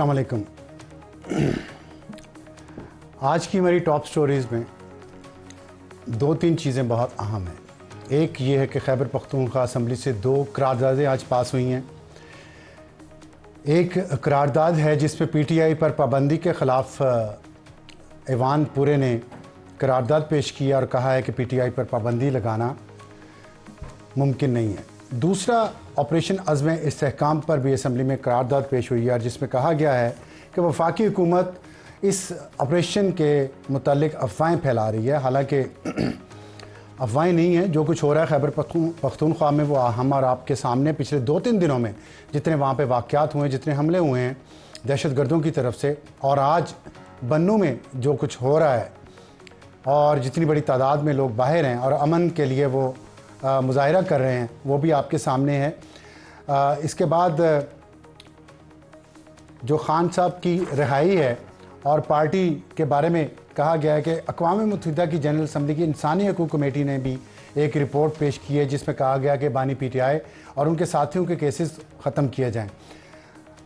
अस्सलाम वालेकुम आज की हमारी टॉप स्टोरीज़ में दो तीन चीज़ें बहुत अहम हैं। एक ये है कि खैबर पख्तूनख्वा असम्बली से दो करारदादें आज पास हुई हैं। एक करारदाद है जिस पे पीटीआई पर पाबंदी के ख़िलाफ़ ऐवान पूरे ने करारदाद पेश किया और कहा है कि पीटीआई पर पाबंदी लगाना मुमकिन नहीं है। दूसरा ऑपरेशन अज़म इसकाम पर भी असम्बली में करारदाद पेश हुई है और जिसमें कहा गया है कि वफाकी हुकूमत इस ऑपरेशन के मतलब अफवाहें फैला रही है। हालाँकि अफवाहें नहीं हैं, जो कुछ हो रहा है खैबर पख्तूनख्वा में, वो हम और आपके सामने पिछले दो तीन दिनों में जितने वहाँ पर वाक़ात हुए हैं, जितने हमले हुए हैं दहशत गर्दों की तरफ़ से और आज बन्नू में जो कुछ हो रहा है और जितनी बड़ी तादाद में लोग बाहर हैं और अमन के लिए वो मुजाहरा कर रहे हैं वो भी आपके सामने है। आ, इसके बाद जो खान साहब की रिहाई है और पार्टी के बारे में कहा गया है कि अकवा मुतहदा की जनरल असम्बली की इंसानी हकूक कमेटी ने भी एक रिपोर्ट पेश की है जिसमें कहा गया कि बानी पी टी आई और उनके साथियों के केसेस ख़त्म किए जाएँ।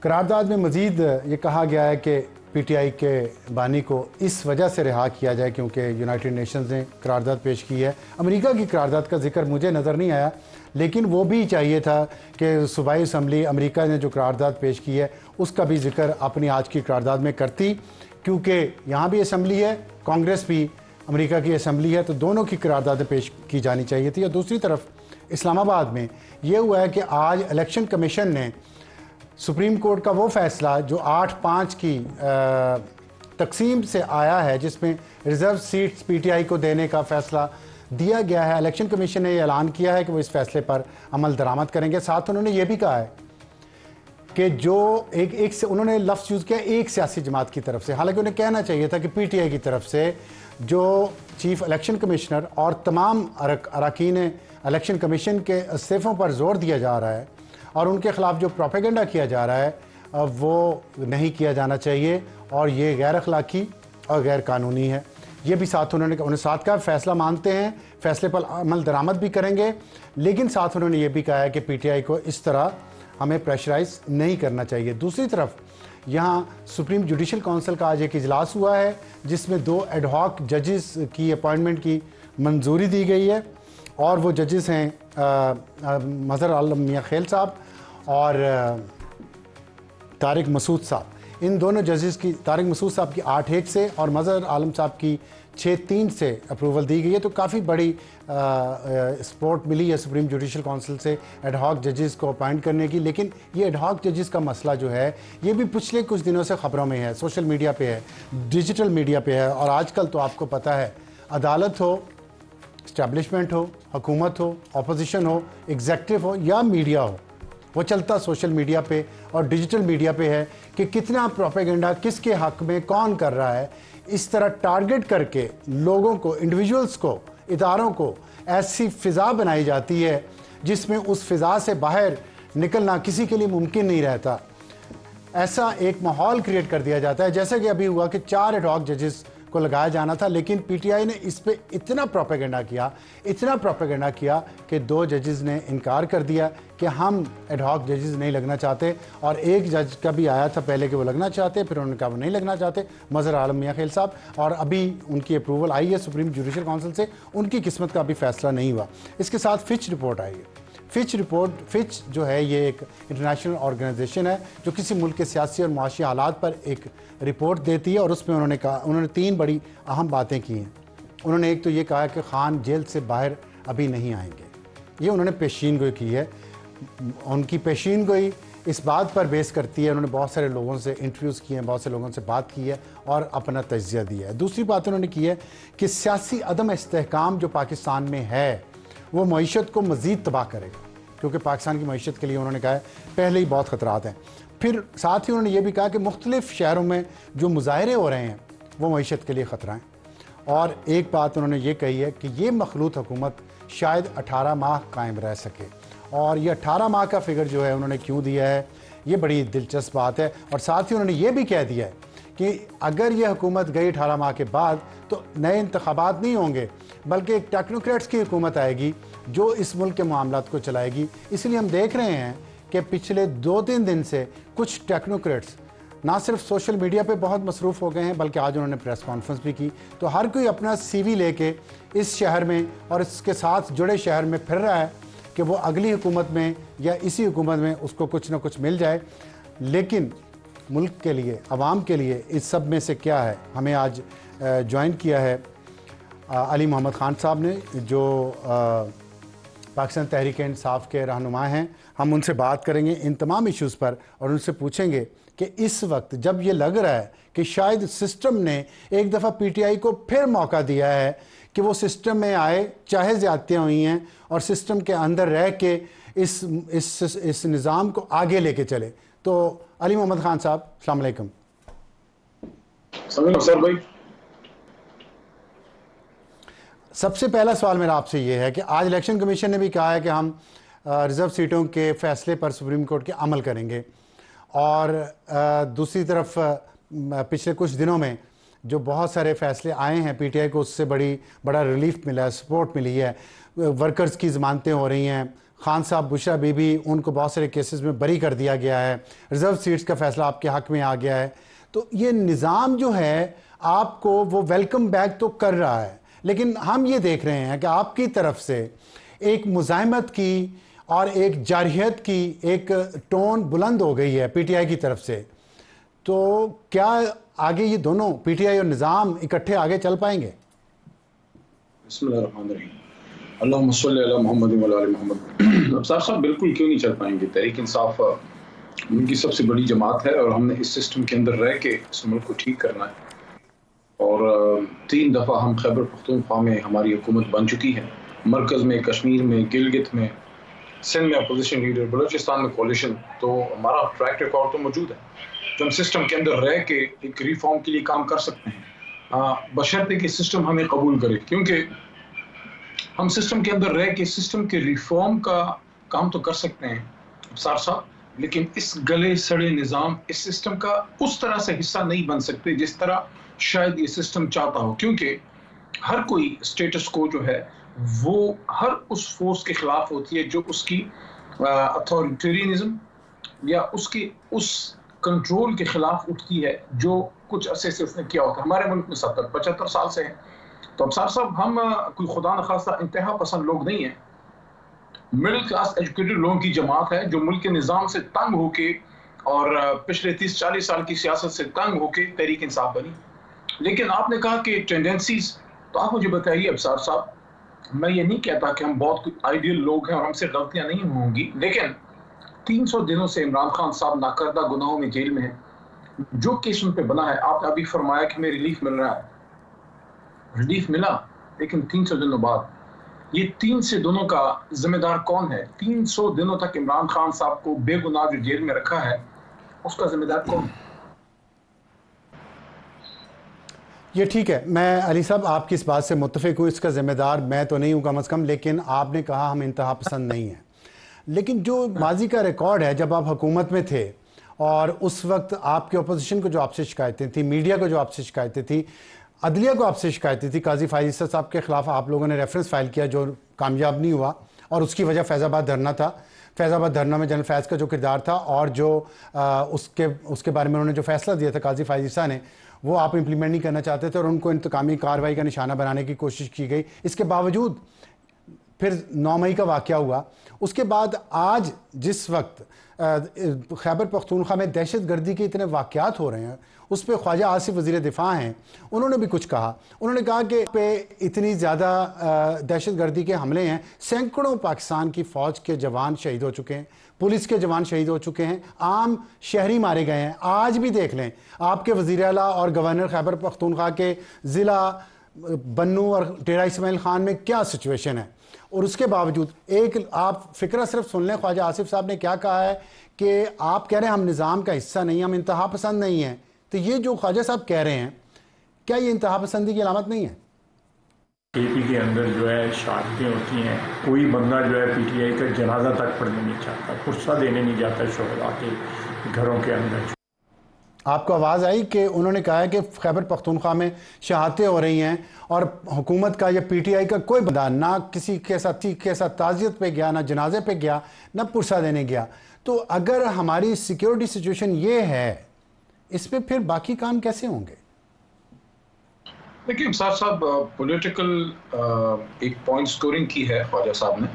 करारदाद में मज़ीद ये कहा गया है कि पीटीआई के बानी को इस वजह से रिहा किया जाए क्योंकि यूनाइटेड नेशंस ने करारदाद पेश की है। अमेरिका की करारदाद का ज़िक्र मुझे नज़र नहीं आया, लेकिन वो भी चाहिए था कि सूबाई असम्बली अमेरिका ने जो करारदाद पेश की है, उसका भी ज़िक्र अपनी आज की करारदाद में करती, क्योंकि यहाँ भी असम्बली है, कांग्रेस भी अमेरिका की असम्बली है तो दोनों की करारदादें पेश की जानी चाहिए थी। और दूसरी तरफ़ इस्लामाबाद में ये हुआ है कि आज इलेक्शन कमीशन ने सुप्रीम कोर्ट का वो फैसला जो आठ पाँच की तकसीम से आया है, जिसमें रिज़र्व सीट्स पीटीआई को देने का फैसला दिया गया है। इलेक्शन कमीशन ने ऐलान किया है कि वो इस फैसले पर अमल दरामद करेंगे। साथ उन्होंने ये भी कहा है कि जो एक एक से, उन्होंने लफ्ज़ यूज़ किया एक सियासी जमात की तरफ़ से। हालाँकि उन्हें कहना चाहिए था कि पीटीआई की तरफ़ से जो चीफ इलेक्शन कमिश्नर और तमाम अरक, अरकान इलेक्शन कमीशन के इस्तीफ़ों पर ज़ोर दिया जा रहा है और उनके ख़िलाफ़ जो प्रोपेगेंडा किया जा रहा है वो नहीं किया जाना चाहिए और ये गैर अखलाक़ी और गैर कानूनी है। ये भी साथ उन्होंने उन्हें साथ का फैसला मानते हैं, फैसले पर अमल दरामद भी करेंगे, लेकिन साथ उन्होंने ये भी कहा है कि पीटीआई को इस तरह हमें प्रेशराइज नहीं करना चाहिए। दूसरी तरफ़, यहाँ सुप्रीम जुडिशल काउंसिल का आज एक इजलास हुआ है, जिसमें दो एडहॉक जजेस की अपॉइंटमेंट की मंजूरी दी गई है और वो जजेस हैं मज़र आलम मियाँ खेल साहब और तारिक मसूद साहब। इन दोनों जजेस की, तारिक मसूद साहब की आठ एक से और मज़र आलम साहब की छः तीन से अप्रूवल दी गई है तो काफ़ी बड़ी सपोर्ट मिली है सुप्रीम जुडिशल काउंसिल से एडहॉक जजेस को अपॉइंट करने की। लेकिन ये एडहॉक जजेस का मसला जो है, ये भी पिछले कुछ दिनों से ख़बरों में है सोशल मीडिया पे है डिजिटल मीडिया पे है। और आजकल तो आपको पता है, अदालत हो इस्टेब्लिशमेंट हो, हुकूमत हो अपोजिशन हो एग्जेक्टिव हो या मीडिया हो वो चलता सोशल मीडिया पे और डिजिटल मीडिया पे है कि कितना प्रोपेगेंडा, किसके हक में, कौन कर रहा है, इस तरह टारगेट करके लोगों को इंडिविजुअल्स को, इदारों को ऐसी फ़िज़ा बनाई जाती है जिसमें उस फ़िज़ा से बाहर निकलना किसी के लिए मुमकिन नहीं रहता। ऐसा एक माहौल क्रिएट कर दिया जाता है। जैसा कि अभी हुआ कि चार एडॉक जजेस को लगाया जाना था, लेकिन पीटीआई ने इस पर इतना प्रोपेगेंडा किया, इतना प्रोपेगेंडा किया कि दो जजेस ने इनकार कर दिया कि हम एडहॉक जजेस नहीं लगना चाहते और एक जज का भी आया था पहले कि वो लगना चाहते, फिर उन्होंने कहा वो नहीं लगना चाहते। मज़र आलम मियाँ खेल साहब, और अभी उनकी अप्रूवल आई है सुप्रीम जुडिशल काउंसिल से, उनकी किस्मत का अभी फैसला नहीं हुआ। इसके साथ फिच रिपोर्ट आई है। फिच रिपोर्ट फिच जो है, ये एक इंटरनेशनल ऑर्गेनाइजेशन है, जो किसी मुल्क के सियासी और मुआशी हालात पर एक रिपोर्ट देती है और उसमें उन्होंने कहा, उन्होंने तीन बड़ी अहम बातें की हैं। उन्होंने एक तो ये कहा कि खान जेल से बाहर अभी नहीं आएँगे। ये उन्होंने पेशीन गोई की है। उनकी पेशीन गोई इस बात पर बेस करती है, उन्होंने बहुत सारे लोगों से इंटरव्यूज़ किए हैं, बहुत से लोगों से बात की है और अपना तजिया दिया है। दूसरी बात उन्होंने की है कि सियासी अदम इसकाम जो पाकिस्तान में है, वो मीशत को मज़ीद तबाह करेगा। क्योंकि पाकिस्तान की मीशत के लिए उन्होंने कहा है, पहले ही बहुत ख़तरात हैं। फिर साथ ही उन्होंने ये भी कहा कि मुख्तलिफ़ शहरों में जो मुजाहरे हो रहे हैं, वो मीशत के लिए ख़तरा हैं। और एक बात उन्होंने ये कही है कि ये मखलूत हुकूमत शायद अठारह माह कायम रह सके। और ये अठारह माह का फिगर जो है, उन्होंने क्यों दिया है, ये बड़ी दिलचस्प बात है। और साथ ही उन्होंने ये भी कह दिया है कि अगर ये हुकूमत गई अठारह माह के बाद तो नए इंतबात नहीं होंगे, बल्कि एक टेक्नोक्रेट्स की हुकूमत आएगी जो इस मुल्क के मामला को चलाएगी। इसलिए हम देख रहे हैं कि पिछले दो तीन दिन से कुछ टेक्नोक्रेट्स ना सिर्फ़ सोशल मीडिया पे बहुत मसरूफ़ हो गए हैं, बल्कि आज उन्होंने प्रेस कॉन्फ्रेंस भी की। तो हर कोई अपना सीवी लेके इस शहर में और इसके साथ जुड़े शहर में फिर रहा है कि वो अगली हुकूमत में या इसी हुकूमत में उसको कुछ ना कुछ मिल जाए। लेकिन मुल्क के लिए आवाम के लिए इस सब में से क्या है? हमें आज ज्वाइन किया है अली मोहम्मद ख़ान साहब ने, जो पाकिस्तान तहरीक इंसाफ के रहनुमा हैं। हम उनसे बात करेंगे इन तमाम इश्यूज़ पर और उनसे पूछेंगे कि इस वक्त जब ये लग रहा है कि शायद सिस्टम ने एक दफ़ा पीटीआई को फिर मौका दिया है कि वो सिस्टम में आए, चाहे ज़्यादतियाँ हुई हैं और सिस्टम के अंदर रह के इस इस इस निज़ाम को आगे लेके चले। तो अली मोहम्मद खान साहब अलैक्म भाई। सबसे पहला सवाल मेरा आपसे ये है कि आज इलेक्शन कमीशन ने भी कहा है कि हम रिज़र्व सीटों के फैसले पर सुप्रीम कोर्ट के अमल करेंगे। और दूसरी तरफ़ पिछले कुछ दिनों में जो बहुत सारे फैसले आए हैं, पीटीआई को उससे बड़ी, बड़ा रिलीफ मिला है, सपोर्ट मिली है। वर्कर्स की ज़मानतें हो रही हैं, खान साहब बुशरा बीबी, उनको बहुत सारे केसेस में बरी कर दिया गया है। रिज़र्व सीट्स का फैसला आपके हक में आ गया है। तो ये निज़ाम जो है, आपको वो वेलकम बैक तो कर रहा है। लेकिन हम ये देख रहे हैं कि आपकी तरफ़ से एक मुजामत की और एक जारहियत की एक टोन बुलंद हो गई है पीटीआई की तरफ़ से। तो क्या आगे ये दोनों पीटीआई और निज़ाम इकट्ठे आगे चल पाएँगे? साहब, बिल्कुल क्यों नहीं चल पाएँगे? तहरीक इंसाफ, उनकी सबसे बड़ी जमात है और हमने इस सिस्टम के अंदर रह के इस मुल्क को ठीक करना है। और तीन दफ़ा हम खैबर पख्तूनख्वा में हमारी हुकूमत बन चुकी है। मरकज़ में, कश्मीर में, गिलगित में, सिंध में अपोजिशन लीडर बलोचिस्तान में कोलिशन तो हमारा ट्रैक रिकॉर्ड तो मौजूद है। जो हम सिस्टम के अंदर रह के एक रिफॉर्म के लिए काम कर सकते हैं बशर्ते कि सिस्टम हमें कबूल करे, क्योंकि हम सिस्टम के अंदर रह के सिस्टम के रिफॉर्म का काम तो कर सकते हैं सार साहब, लेकिन इस गले सड़े निज़ाम, इस सिस्टम का उस तरह से हिस्सा नहीं बन सकते, जिस तरह शायद ये सिस्टम चाहता हो, क्योंकि हर कोई स्टेटस को जो है, वो हर उस फोर्स के खिलाफ होती है जो उसकी अथॉरिटेरियनिज्म या उसके उस कंट्रोल के खिलाफ उठती है, जो कुछ अरसे से उसने किया होता है। हमारे मुल्क में सत्तर, पचहत्तर साल से हैं। तो अब साहब साहब, हम कोई खुदा न खासा इंतहा पसंद लोग नहीं हैं। मिडिल क्लास एजुकेटेड लोगों की जमात है, जो मुल्क के निज़ाम से तंग होके और पिछले तीस चालीस साल की सियासत से तंग होके तहरीक इंसाफ बनी। लेकिन आपने कहा कि टेंडेंसीज तो आप मुझे बताइए अबसार साहब, मैं ये नहीं कहता कि हम बहुत आइडियल लोग हैं और हमसे गलतियाँ नहीं होंगी, लेकिन 300 दिनों से इमरान खान साहब नाकर्दा गुनाहों में जेल में हैं। जो केस उन पर बना है, आपने अभी फरमाया कि हमें रिलीफ मिल रहा है। रिलीफ मिला, लेकिन 300 दिनों बाद, ये तीन से दोनों का जिम्मेदार कौन है? 300 दिनों तक इमरान खान साहब को बेगुनाह जो जेल में रखा है, उसका जिम्मेदार कौन है? ये ठीक है। मैं अली साहब आपकी इस बात से मुतफिक हूँ इसका ज़िम्मेदार मैं तो नहीं हूँ कम अज़ कम लेकिन आपने कहा हम इंतहा पसंद नहीं हैं। लेकिन जो माजी का रिकॉर्ड है जब आप हुकूमत में थे और उस वक्त आपके अपोजिशन को जो आपसे शिकायतें थी मीडिया को जो आपसे शिकायतें थी अदलिया को आपसे शिकायतें थी काजी फाइजा साहब के ख़िलाफ़ आप लोगों ने रेफरेंस फ़ाइल किया जो कामयाब नहीं हुआ और उसकी वजह फैज़ाबाद धरना था। फैज़ाबाद धरना में जनरल फैज़ का जो किरदार था और जो आ, उसके उसके बारे में उन्होंने जो फैसला दिया था काजी फाइजा ने वो आप इम्प्लीमेंट नहीं करना चाहते थे और उनको इंतकामी कार्रवाई का निशाना बनाने की कोशिश की गई। इसके बावजूद, फिर नौ मई का वाक़ हुआ। उसके बाद आज, जिस वक्त खैबर पख्तूनख्वा में दहशत गर्दी के इतने वाक़ात हो रहे हैं, उस पर ख्वाजा आसिफ वज़ी दिफा हैं, उन्होंने भी कुछ कहा। उन्होंने कहा कि पे इतनी ज़्यादा दहशत गर्दी के हमले हैं, सैकड़ों पाकिस्तान की फ़ौज के जवान शहीद हो चुके हैं। पुलिस के जवान शहीद हो चुके हैं। आम शहरी मारे गए हैं। आज भी देख लें, आपके वज़ी अला और गवर्नर खैबर पख्तूनख्वा के ज़िला बन्नू और टेरा इसमाइल ख़ान में क्या सिचुएशन है? और उसके बावजूद एक, आप फ़िक्र सिर्फ़ सुन लें, ख्वाजा आसिफ साहब ने क्या कहा है कि आप कह रहे हैं, हम निज़ाम का हिस्सा नहीं हम इंतहा पसंद नहीं हैं। तो ये जो ख्वाजा साहब कह रहे हैं, क्या ये इंतहा पसंदी की अलामत नहीं है? पी के अंदर जो है शहादतें होती हैं। कोई बंदा जो है पी टी आई का जनाजा तक पढ़ने नहीं चाहता पुरसा देने नहीं जाता शोहदा के घरों के अंदर। आपको आवाज़ आई कि उन्होंने कहा है कि खैबर पख्तूनख्वा में शहादतें हो रही हैं और हुकूमत का या पी टी आई का कोई बंदा ना किसी के साथ के साथ ताज़ियत पे गया, ना जनाजे पे गया, ना पुरसा देने गया। तो अगर हमारी सिक्योरिटी सिचुएशन ये है, इस पर फिर बाकी काम कैसे होंगे? देखिए साहब साहब पॉलिटिकल एक पॉइंट स्कोरिंग की है ख्वाजा साहब ने।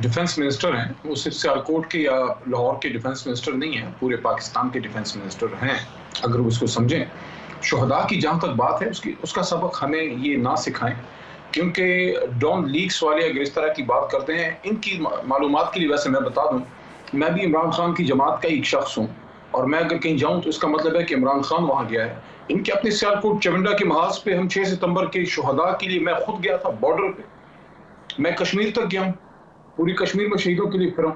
डिफेंस मिनिस्टर हैं, वो सिर्फ़ सियालकोट के या लाहौर के डिफेंस मिनिस्टर नहीं हैं, पूरे पाकिस्तान के डिफेंस मिनिस्टर हैं। अगर वो समझें, शहदा की जहाँ तक बात है, उसकी, उसका सबक हमें ये ना सिखाएँ, क्योंकि डॉन लीक्स वाले अगर इस तरह की बात करते हैं, इनकी मालूम के लिए वैसे मैं बता दूँ, मैं भी इमरान खान की जमात का एक शख्स हूँ, और मैं अगर कहीं जाऊँ तो इसका मतलब है कि इमरान खान वहाँ गया है। इनके अपने सियालकोट चविंडा के महाज पे हम 6 सितंबर के शहदा के लिए मैं खुद गया था बॉर्डर पे। मैं कश्मीर तक गया हूँ। पूरी कश्मीर में शहीदों के लिए फिर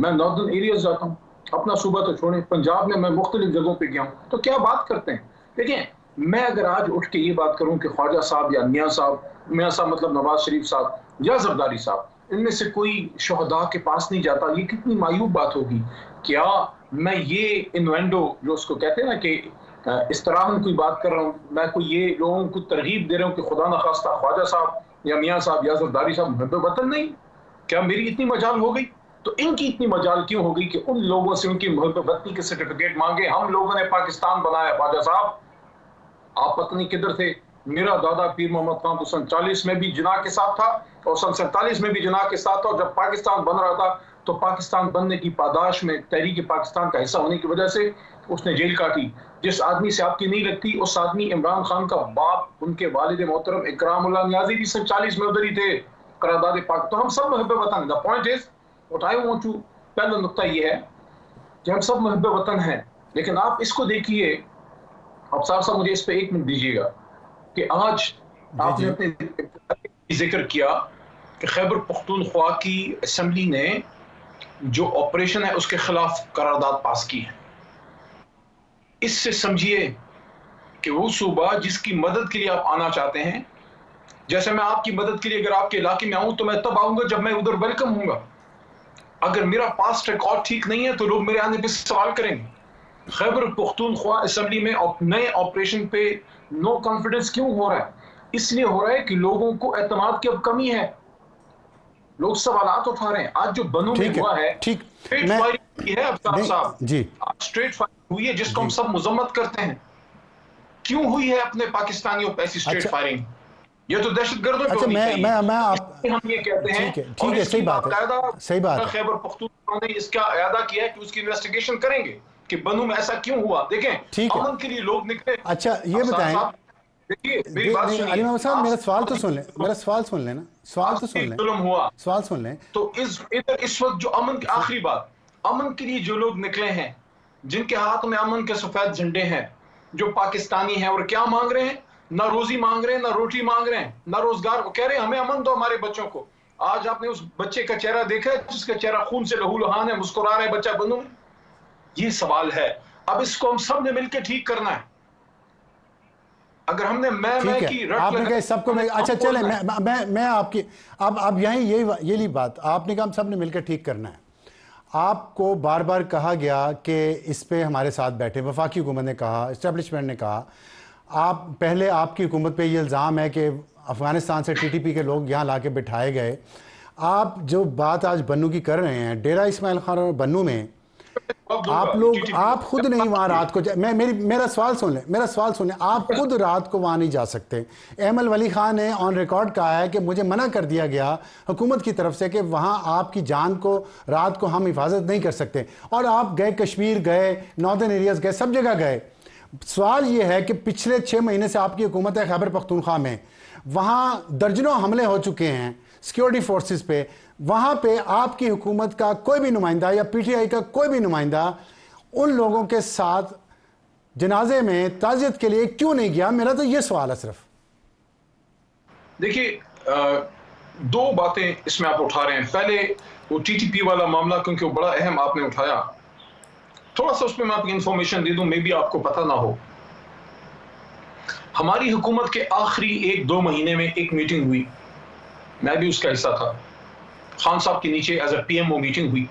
मैं नॉर्दर्न एरियाज़ जाता हूँ। अपना सूबा तो छोड़े, पंजाब में मैं मुख्तलिफ़ जगहों पर गया हूँ। तो क्या बात करते हैं? देखिए मैं अगर आज उठ के ये बात करूँ कि ख्वाजा साहब या मियाँ साहब मियाँ साहब मतलब नवाज़ शरीफ साहब या जरदारी साहब, इनमें से कोई शहदा के पास नहीं जाता। ये कितनी मायूब बात होगी? क्या मैं ये इन्वेंडो, जो उसको कहते हैं ना कि इस तरह कोई बात कर रहा हूँ। मैं कोई ये लोगों को तरगीब दे रहा हूँ कि खुदा न खास्ता ख्वाजा साहब या मियाँ साहब या जरदारी साहब मैं वतन नहीं। क्या मेरी इतनी मजाल हो गई? तो इनकी इतनी मजाल क्यों हो गई कि उन लोगों से उनकी वतनी के सर्टिफिकेट मांगे? हम लोगों ने पाकिस्तान बनाया, ख्वाजा साहब। आप पत्नी किधर थे? मेरा दादा पीर मोहम्मद खान तो सन चालीस में भी जना के साथ था और सन सैतालीस में भी जना के साथ था। और जब पाकिस्तान बन रहा था तो पाकिस्तान बनने की पादाश में तहरीक पाकिस्तान का हिस्सा होने की वजह से उसने जेल काटी। जिस आदमी से आपकी नहीं लगती उस आदमी इमरान खान का बाप उनके वालिद मोहतरम इकराम न्याजी भी सन चालीस में उधर ही थे। करारदाद पाक। तो हम सब महब वतन the point is what I want to पहला नुकता ये है कि हम सब महब वतन हैं। लेकिन आप इसको देखिए। अब साहब साहब मुझे इस पर एक मिनट दीजिएगा कि आज आपने अपने ज़िक्र किया कि खैबर पख्तूनख्वा की असम्बली ने जो ऑपरेशन है उसके खिलाफ करारदाद पास की है। इससे समझिए कि वो सूबा जिसकी मदद के लिए आप आना चाहते हैं, जैसे मैं आपकी मदद के लिए अगर आपके इलाके में आऊँ तो मैं तब आऊँगा जब मैं उधर वेलकम हूँगा अगर मेरा पास्ट रिकॉर्ड ठीक नहीं है तो लोग मेरे आने पर सवाल करेंगे। खैबर पख्तूनख्वा असम्बली में नए ऑपरेशन पे नो कॉन्फिडेंस क्यों हो रहा है? इसलिए हो रहा है कि लोगों को एतमाद की अब कमी है। लोग सवाल उठा रहे हैं। आज जो बनू में हुआ है ठीक। स्ट्रेट फायरिंग है अफ्ताब साहब जी। स्ट्रेट फायरिंग हुई है जिसको हम सब मुजम्मत करते हैं। क्यों हुई है अपने पाकिस्तानियों पर ऐसी स्ट्रेट अच्छा, फायरिंग ये तो दहशतगर्दों अच्छा मैं मैं मैं आप हम ये कहते हैं। ठीक है ठीक है सही बात है सही बात है। खैबर पख्तूनख्वा ने इसका अयादा किया है कि उसकी इन्वेस्टिगेशन करेंगे कि बनू में ऐसा क्यों हुआ। देखें ठीक अमन के लिए लोग निकले। अच्छा ये बताएँ साहब मेरा सवाल तो सुन ले मेरा सवाल सुन लेना सवाल तो सुन ले। हुआ। सवाल सुन ले। तो इस इधर इस वक्त जो अमन की आखिरी बात अमन के लिए जो लोग निकले हैं जिनके हाथ में अमन के सफ़ेद झंडे हैं जो पाकिस्तानी हैं और क्या मांग रहे हैं? ना रोजी मांग रहे हैं ना रोटी मांग रहे हैं ना रोज़गार कह रहे हैं हमें अमन दो हमारे बच्चों को। आज आपने उस बच्चे का चेहरा देखा है जिसका चेहरा खून से लहू लहान है मुस्कुरा रहे बच्चा बनू ये सवाल है। अब इसको हम सबने मिलकर ठीक करना है। अगर हमने मैं मैं की रट आपने कहा सबको मैं अच्छा चले मैं मैं मैं आपकी अब अब यही यही ये ली बात। आपने कहा हम सबने मिलकर ठीक करना है। आपको बार बार कहा गया कि इस पर हमारे साथ बैठे वफाकी हुकूमत ने कहा इस्टेबलिशमेंट ने कहा आप पहले आपकी हुकूमत पे ये इल्ज़ाम है कि अफ़गानिस्तान से टीटीपी के लोग यहाँ ला के बिठाए गए। आप जो बात आज बन्नू की कर रहे हैं डेरा इसमाइल खान और बन्नू में आप लोग आप खुद नहीं वहाँ रात को मैं मेरी मेरा सवाल सुन लें। मेरा सवाल सुन लें। आप खुद रात को वहाँ नहीं जा सकते। एमल वली खान ने ऑन रिकॉर्ड कहा है कि मुझे मना कर दिया गया हुकूमत की तरफ़ से कि वहाँ आपकी जान को रात को हम हिफाजत नहीं कर सकते। और आप गए कश्मीर गए नॉर्दर्न एरियाज़ गए सब जगह गए। सवाल ये है कि पिछले छः महीने से आपकी हुकूमत है खैबर पख्तूनख्वा में। वहाँ दर्जनों हमले हो चुके हैं सिक्योरिटी फोर्सेस पे। वहाँ पे आपकी हुकूमत का कोई भी नुमाइंदा या पीटीआई का कोई भी नुमाइंदा उन लोगों के साथ जनाजे में ताजियत के लिए क्यों नहीं गया? मेरा तो ये सवाल है सिर्फ़। देखिए दो बातें इसमें आप उठा रहे हैं। पहले वो टीटीपी वाला मामला, क्योंकि वो बड़ा अहम आपने उठाया। थोड़ा सा उसमें मैं आपकी इंफॉर्मेशन दे दूँ, मे भी आपको पता ना हो। हमारी हुकूमत के आखिरी एक दो महीने में एक मीटिंग हुई। मैं भी उसका हिस्सा था। खान साहब के नीचे as a P M O meeting हुई,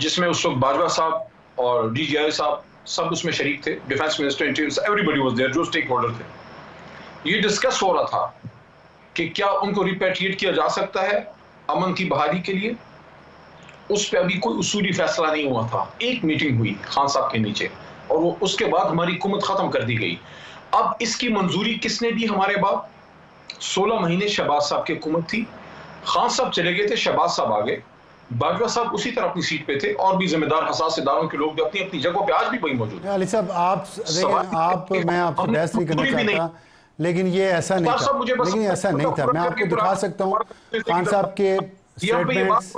जिसमें उस वक्त बाजवा साहब और डी जी आई साहब सब उसमें शरीक थे defence minister everybody was there जो स्टेक होल्डर थे। ये डिस्कस हो रहा था कि क्या उनको रिपेट्रिएट किया जा सकता है अमन की बहाली के लिए। उस पर अभी कोई उसूली फैसला नहीं हुआ था। एक मीटिंग हुई खान साहब के नीचे और वो उसके बाद हमारी हुकूमत खत्म कर दी गई। अब इसकी मंजूरी किसने दी हमारे बाद? सोलह महीने शहबाज साहब की हुकूमत थी। खान साहब चले गए थे शहबाज साहब आ गए। बाजवा साहब उसी तरह अपनी सीट पे थे और भी जिम्मेदार हसास इदारों के लोग भी अपनी अपनी जगहों पे आज भी वही मौजूद अली साहब आप आप मैं आपसे बहस नहीं करना चाहता लेकिन ये ऐसा नहीं था। लेकिन ऐसा नहीं था। मैं आपको दिखा सकता हूँ खान साहब के स्टेटमेंट्स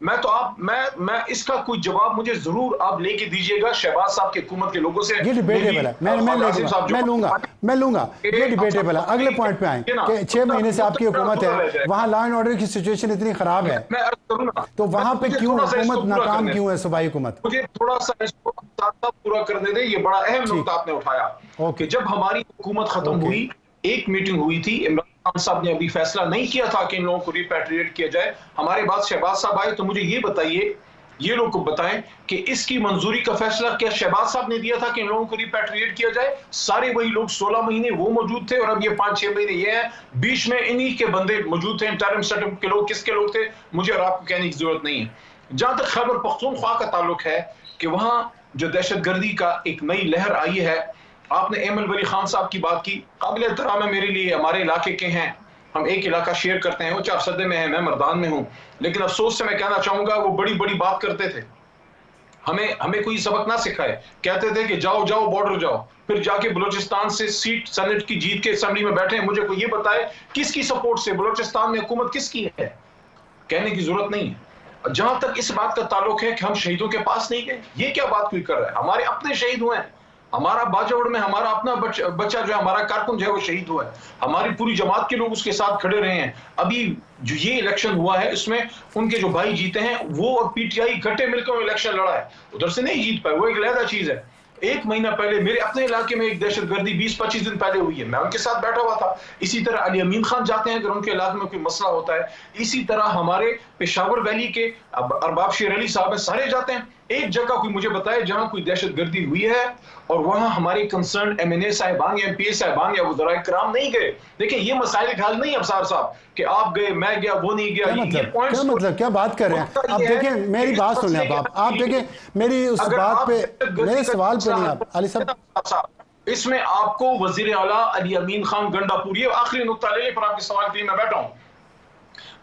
मैं मैं तो आप मैं मैं इसका कोई जवाब मुझे ज़रूर आप लेके दीजिएगा शहबाज साहब की हुकूमत के लोगों से। ये डिबेटेबल है। मैं मैं लूँगा मैं लूँगा मैं लूँगा। ये डिबेटेबल है। अगले पॉइंट पे आए कि छह महीने से आपकी हुकूमत है। वहाँ लॉ एंड ऑर्डर की सिचुएशन इतनी खराब है। तो वहाँ पे क्यों हुकूमत नाकाम क्यों है सूबाई हुकूमत? मुझे थोड़ा सा इसको पूरा करने दे। ये बड़ा अहम नुकता आपने उठाया। कि जब हमारी हुकूमत खत्म हुई एक मीटिंग हुई थी इमरान खान साहब ने अभी फैसला नहीं किया था कि इन लोगों को रिपेट्रिएट किया जाए। हमारे बाद शहबाज साहब आए तो मुझे ये बताइए, ये लोग को बताएँ कि इसकी मंजूरी का फैसला क्या शहबाज साहब ने दिया था कि इन लोगों को रिपेट्रिएट किया जाए? सारे वही लोग 16 महीने वो मौजूद थे और अब ये पाँच छह महीने ये हैं। बीच में इन्हीं के बंदे मौजूद थे इंटरम सेटअप के लोग। किसके लोग थे? मुझे और आपको कहने की ज़रूरत नहीं है। जहाँ तक खैबर पख्तूनख्वा का ताल्लुक है कि वहाँ जो दहशत गर्दी का एक नई लहर आई है आपने एमल वली खान साहब की बात की, काबिल एहतराम है मेरे लिए, हमारे इलाके के हैं। हम एक इलाका शेयर करते हैं वो चार सदे में है, मैं मरदान में हूँ। लेकिन अफसोस से मैं कहना चाहूँगा, वो बड़ी बड़ी बात करते थे। हमें हमें कोई सबक ना सिखाए। कहते थे कि जाओ जाओ बॉर्डर जाओ। फिर जाके बलोचिस्तान से सीट सेनेट की जीत के असम्बली में बैठे मुझे कोई ये बताए, किसकी सपोर्ट से? बलोचिस्तान में हुकूमत किसकी है? कहने की ज़रूरत नहीं है। जहाँ तक इस बात का ताल्लुक है कि हम शहीदों के पास नहीं गए, ये क्या बात कोई कर रहा है? हमारे अपने शहीद हुए हैं। हमारा बाजावड़ में हमारा अपना बच्चा, बच्चा जो है हमारा कारकुन जो है वो शहीद हुआ है। हमारी पूरी जमात के लोग उसके साथ खड़े रहे हैं। अभी जो ये इलेक्शन हुआ है इसमें उनके जो भाई जीते हैं वो और पीटीआई इकट्ठे मिलकर इलेक्शन लड़ा है। उधर से नहीं जीत पाए वो एक लहदा चीज़ है। एक महीना पहले मेरे अपने इलाके में एक दहशत गर्दी बीस पच्चीस दिन पहले हुई है। मैं उनके साथ बैठा हुआ था। इसी तरह अली अमीन खान जाते हैं अगर उनके इलाके में कोई मसला होता है। इसी तरह हमारे पेशावर वैली के अरबाब शेर अली साहब सारे जाते हैं। एक जगह कोई मुझे बताए जहाँ कोई दहशत गर्दी हुई है और वहाँ हमारे कंसर्न एम एन ए साहिबान या एम पी ए साहिबान या वजरा कराम नहीं गए। देखिए ये मसाइल ख्याल नहीं अफसार साहब कि आप गए मैं गया वो नहीं गया। क्या मतलब? क्या मतलब? क्या बात कर रहे हैं? आप देखें मेरी बात सुनिए आप। आप देखें मेरी उस बात पे मेरे सवाल पे नहीं आप अली साहब। इसमें आपको वज़ीर अला अली अमीन खान गंडापुर ये आखिरी नुकता ले पर आपके सवाल के लिए मैं बैठा हूँ।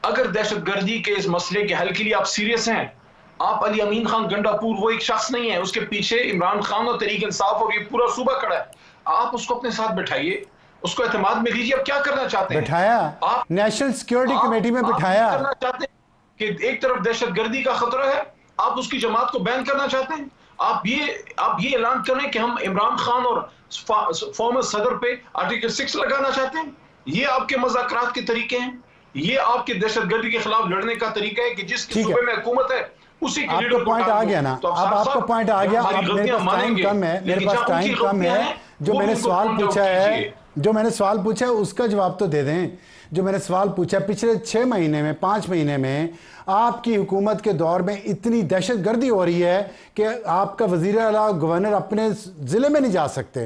अगर दहशत गर्दी के इस मसले के हल के लिए आप सीरियस हैं आप अली अमीन खान गंडापुर वो एक शख्स नहीं है उसके पीछे इमरान खान और तरीक इंसाफ और ये पूरा सूबा खड़ा है। आप उसको अपने साथ बैठाइए उसको एतमाद में लीजिए आप क्या करना चाहते हैं? बैठाया? आप नेशनल सिक्योरिटी कमेटी में बैठाया? करना चाहते हैं कि एक तरफ़ दहशत गर्दी का खतरा है आप उसकी जमात को बैन करना चाहते हैं? आप ये आप ये ऐलान करें कि हम इमरान खान और फॉर्मर सदर पे आर्टिकल सिक्स लगाना चाहते हैं? ये आपके मज़ाक के तरीके हैं। ये आपके दहशत गर्दी के खिलाफ लड़ने का तरीका है कि जिस सूबे में हुकूमत है उसी आपका पॉइंट आ गया ना। तो अब आपका पॉइंट आ गया। अब मेरे पास टाइम कम है। मेरे पास टाइम कम है जो मैंने सवाल पूछा है जो मैंने सवाल पूछा है उसका जवाब तो दे दें। जो मैंने सवाल पूछा पिछले छः महीने में पाँच महीने में आपकी हुकूमत के दौर में इतनी दहशत गर्दी हो रही है कि आपका वज़ीर अला गवर्नर अपने ज़िले में नहीं जा सकते।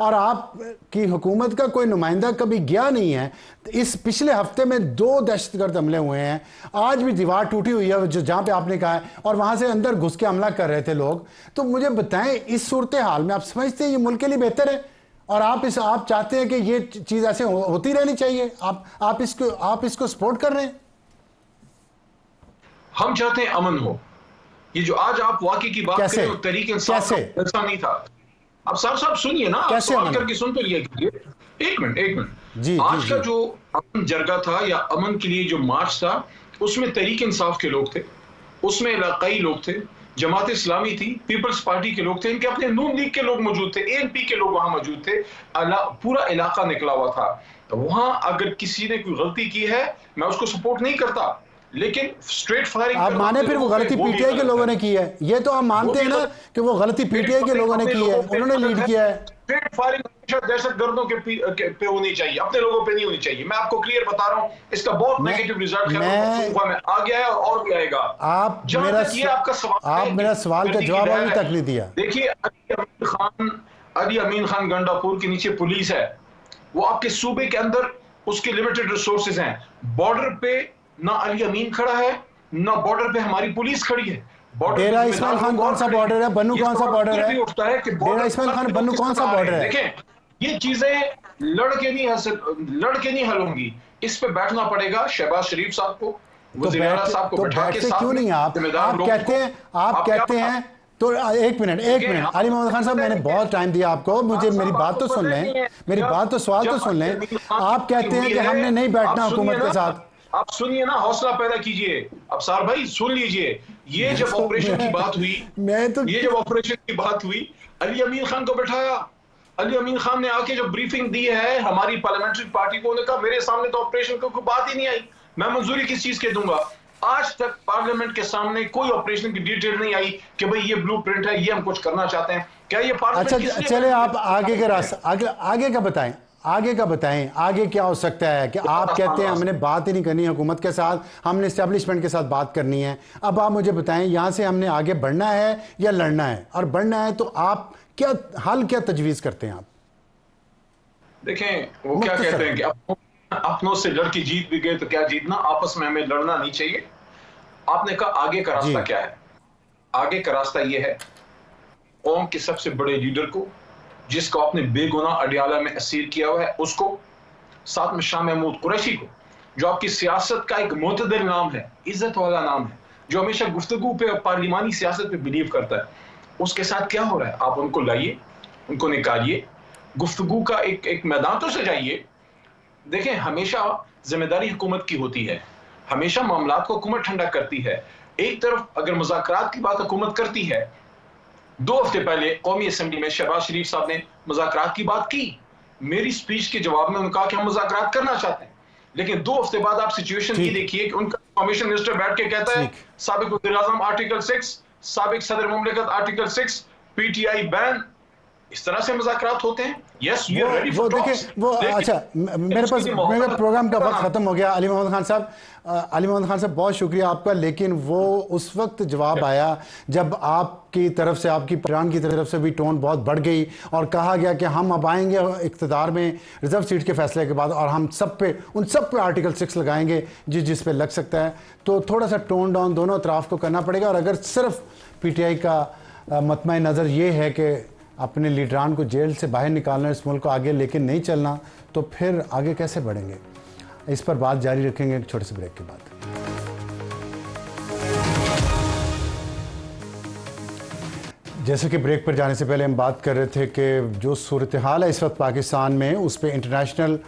और आपकी हुकूमत का कोई नुमाइंदा कभी गया नहीं है। इस पिछले हफ़्ते में दो दहशतगर्द हमले हुए हैं। आज भी दीवार टूटी हुई है जो जहाँ पे आपने कहा है और वहाँ से अंदर घुस के हमला कर रहे थे लोग। तो मुझे बताएँ इस सूरत हाल में आप समझते हैं ये मुल्क के लिए बेहतर है? और आप इस आप चाहते हैं कि ये चीज़ ऐसे हो, होती रहनी चाहिए? आप आप इसको आप इसको सपोर्ट कर रहे हैं? हम चाहते हैं अमन हो। ये जो आज आप वाकई की बात कैसे? करें तरीके कैसे? ऐसा नहीं था। अब साहब साहब सुनिए ना कैसे सवाल करके सुन तो लिया एक मिनट एक मिनट। जी आज जी, का जी. जो अमन जरगा था या अमन के लिए जो मार्च था उसमें तरीक इंसाफ के लोग थे उसमें इलाकाई लोग थे जमात इस्लामी थी पीपल्स पार्टी के लोग थे इनके अपने नून लीग के लोग मौजूद थे एनपी के लोग वहाँ मौजूद थे पूरा इलाका निकला हुआ था। तो वहाँ अगर किसी ने कोई गलती की है मैं उसको सपोर्ट नहीं करता। लेकिन स्ट्रेट फायरिंग आप माने फिर वो गलती पीटीआई के लोगों ने की है। ये तो आप मानते हैं ना कि वो गलती पीटीआई के लोगों ने की है। उन्होंने लीड किया है। स्ट्रेट फायरिंग हमेशा दहशत गर्दों के पे होनी चाहिए। अपने लोगों पे नहीं होनी चाहिए। मैं आपको क्लियर बता रहा हूँ इसका बहुत नेगेटिव रिज़ल्ट में आ गया है और भी आएगा। आप मेरा आपका सवाल आप मेरा सवाल का जवाब अभी तक नहीं दिया। देखिए अली अमीन खान अली अमीन खान गंडापुर के नीचे पुलिस है। वो आपके सूबे के अंदर उसके लिमिटेड रिसोर्सेज हैं। बॉर्डर पे ना अली अमीन खड़ा है ना बॉर्डर पे हमारी पुलिस खड़ी है। डेरा इस्माइल खान कौन सा बॉर्डर है? बन्नू कौन सा बॉर्डर है? उठता है डेरा इस्माइल खान बन्नू कौन सा बॉर्डर है? देखें ये चीज़ें लड़के नहीं लड़के नहीं हल होंगी इस पे बैठना पड़ेगा शहबाज शरीफ साहब को तो बैठ तो बैठते क्यों नहीं आप? आप कहते हैं आप कहते हैं तो एक मिनट एक मिनट। अली मोहम्मद खान साहब मैंने बहुत टाइम दिया आपको। मुझे मेरी बात तो सुन लें। मेरी बात तो सवाल तो सुन लें। आप कहते हैं कि हमने नहीं बैठना हुकूमत के साथ। आप सुनिए ना हौसला पैदा कीजिए। अब सार भाई सुन लीजिए। ये जब ऑपरेशन की बात हुई मैं तो ये जब ऑपरेशन की बात हुई अली अमीन खान को बैठाया। अली अमीन खान ने आके जो ब्रीफिंग दी है हमारी पार्लियामेंट्री पार्टी को उन्होंने कहा मेरे सामने तो ऑपरेशन की कोई बात ही नहीं आई। मैं मंजूरी किस चीज़ के दूँगा? आज तक पार्लियामेंट के सामने कोई ऑपरेशन की डिटेल नहीं आई कि भाई ये ब्लूप्रिंट है ये हम कुछ करना चाहते हैं। क्या ये पार्लियामेंट अच्छा चले आप आगे का रास्ता आगे आगे का बताएँ। आगे का बताएँ आगे क्या हो सकता है कि आप कहते हैं हमने बात ही नहीं करनी हुकूमत के साथ हमने इस्टेब्लिशमेंट के साथ बात करनी है। अब आप मुझे बताएँ यहाँ से हमने आगे बढ़ना है या लड़ना है? और बढ़ना है तो आप क्या हल क्या तजवीज़ करते हैं आप? देखें वो क्या कहते हैं कि अपनों से लड़की जीत भी गए तो क्या जीतना? आपस में हमें लड़ना नहीं चाहिए। आपने कहा आगे का रास्ता क्या है? आगे का रास्ता यह है कौम के सबसे बड़े लीडर को जिसको आपने बेगुना अडियाला में असीर किया हुआ है, उसको साथ में शाह महमूद कुरैशी को, जो आपकी सियासत का एक मतदर नाम है, इज़्ज़त वाला नाम है, जो हमेशा गुफ्तगु पे पार्लिमानी सियासत पे बिलीव करता है, उसके साथ क्या हो रहा है? आप उनको लाइए, उनको निकालिए, गुफ्तगु का एक एक मैदान तो सजाइए। देखें, हमेशा ज़िम्मेदारी हुकूमत की होती है, हमेशा मामला को हुकूमत ठंडा करती है। एक तरफ़ अगर मुजाकर की बात हुकूमत करती है दो हफ़्ते पहले कौमी असम्बली में शहबाज शरीफ साहब ने मुजाकर की बात की। मेरी स्पीच के जवाब में उन्होंने कहा कि हम मुजाकर करना चाहते हैं? लेकिन दो हफ़्ते बाद आप सिचुएशन की देखिए कि उनका कमीशन मिनिस्टर बैठ के कहता है सबक वजी आर्टिकल सिक्स सबक सदर ममलिकत आर्टिकल सिक्स पीटीआई बैन इस तरह से मुजाकर होते हैं? यस वो, वो देखिए वो अच्छा मेरे पास मेरे प्रोग्राम का वक्त खत्म हो गया। अली मोहम्मद खान साहब अली मोहम्मद खान साहब बहुत शुक्रिया आपका लेकिन वो उस वक्त जवाब आया जब आपकी तरफ़ से आपकी ईरान की तरफ़ से भी टोन बहुत बढ़ गई और कहा गया कि हम अब आएँगे इकतदार में रिज़र्व सीट के फैसले के बाद और हम सब पे उन सब पे आर्टिकल सिक्स लगाएँगे जिस जिस पे लग सकता है। तो थोड़ा सा टोन डाउन दोनों अतराफ को करना पड़ेगा और अगर सिर्फ़ पी टी आई का मतम नज़र ये है कि अपने लीडरान को जेल से बाहर निकालना, इस मुल्क को आगे लेके नहीं चलना तो फिर आगे कैसे बढ़ेंगे? इस पर बात जारी रखेंगे एक छोटे से ब्रेक के बाद। जैसे कि ब्रेक पर जाने से पहले हम बात कर रहे थे कि जो सूरत हाल है इस वक्त पाकिस्तान में, उस पर इंटरनेशनल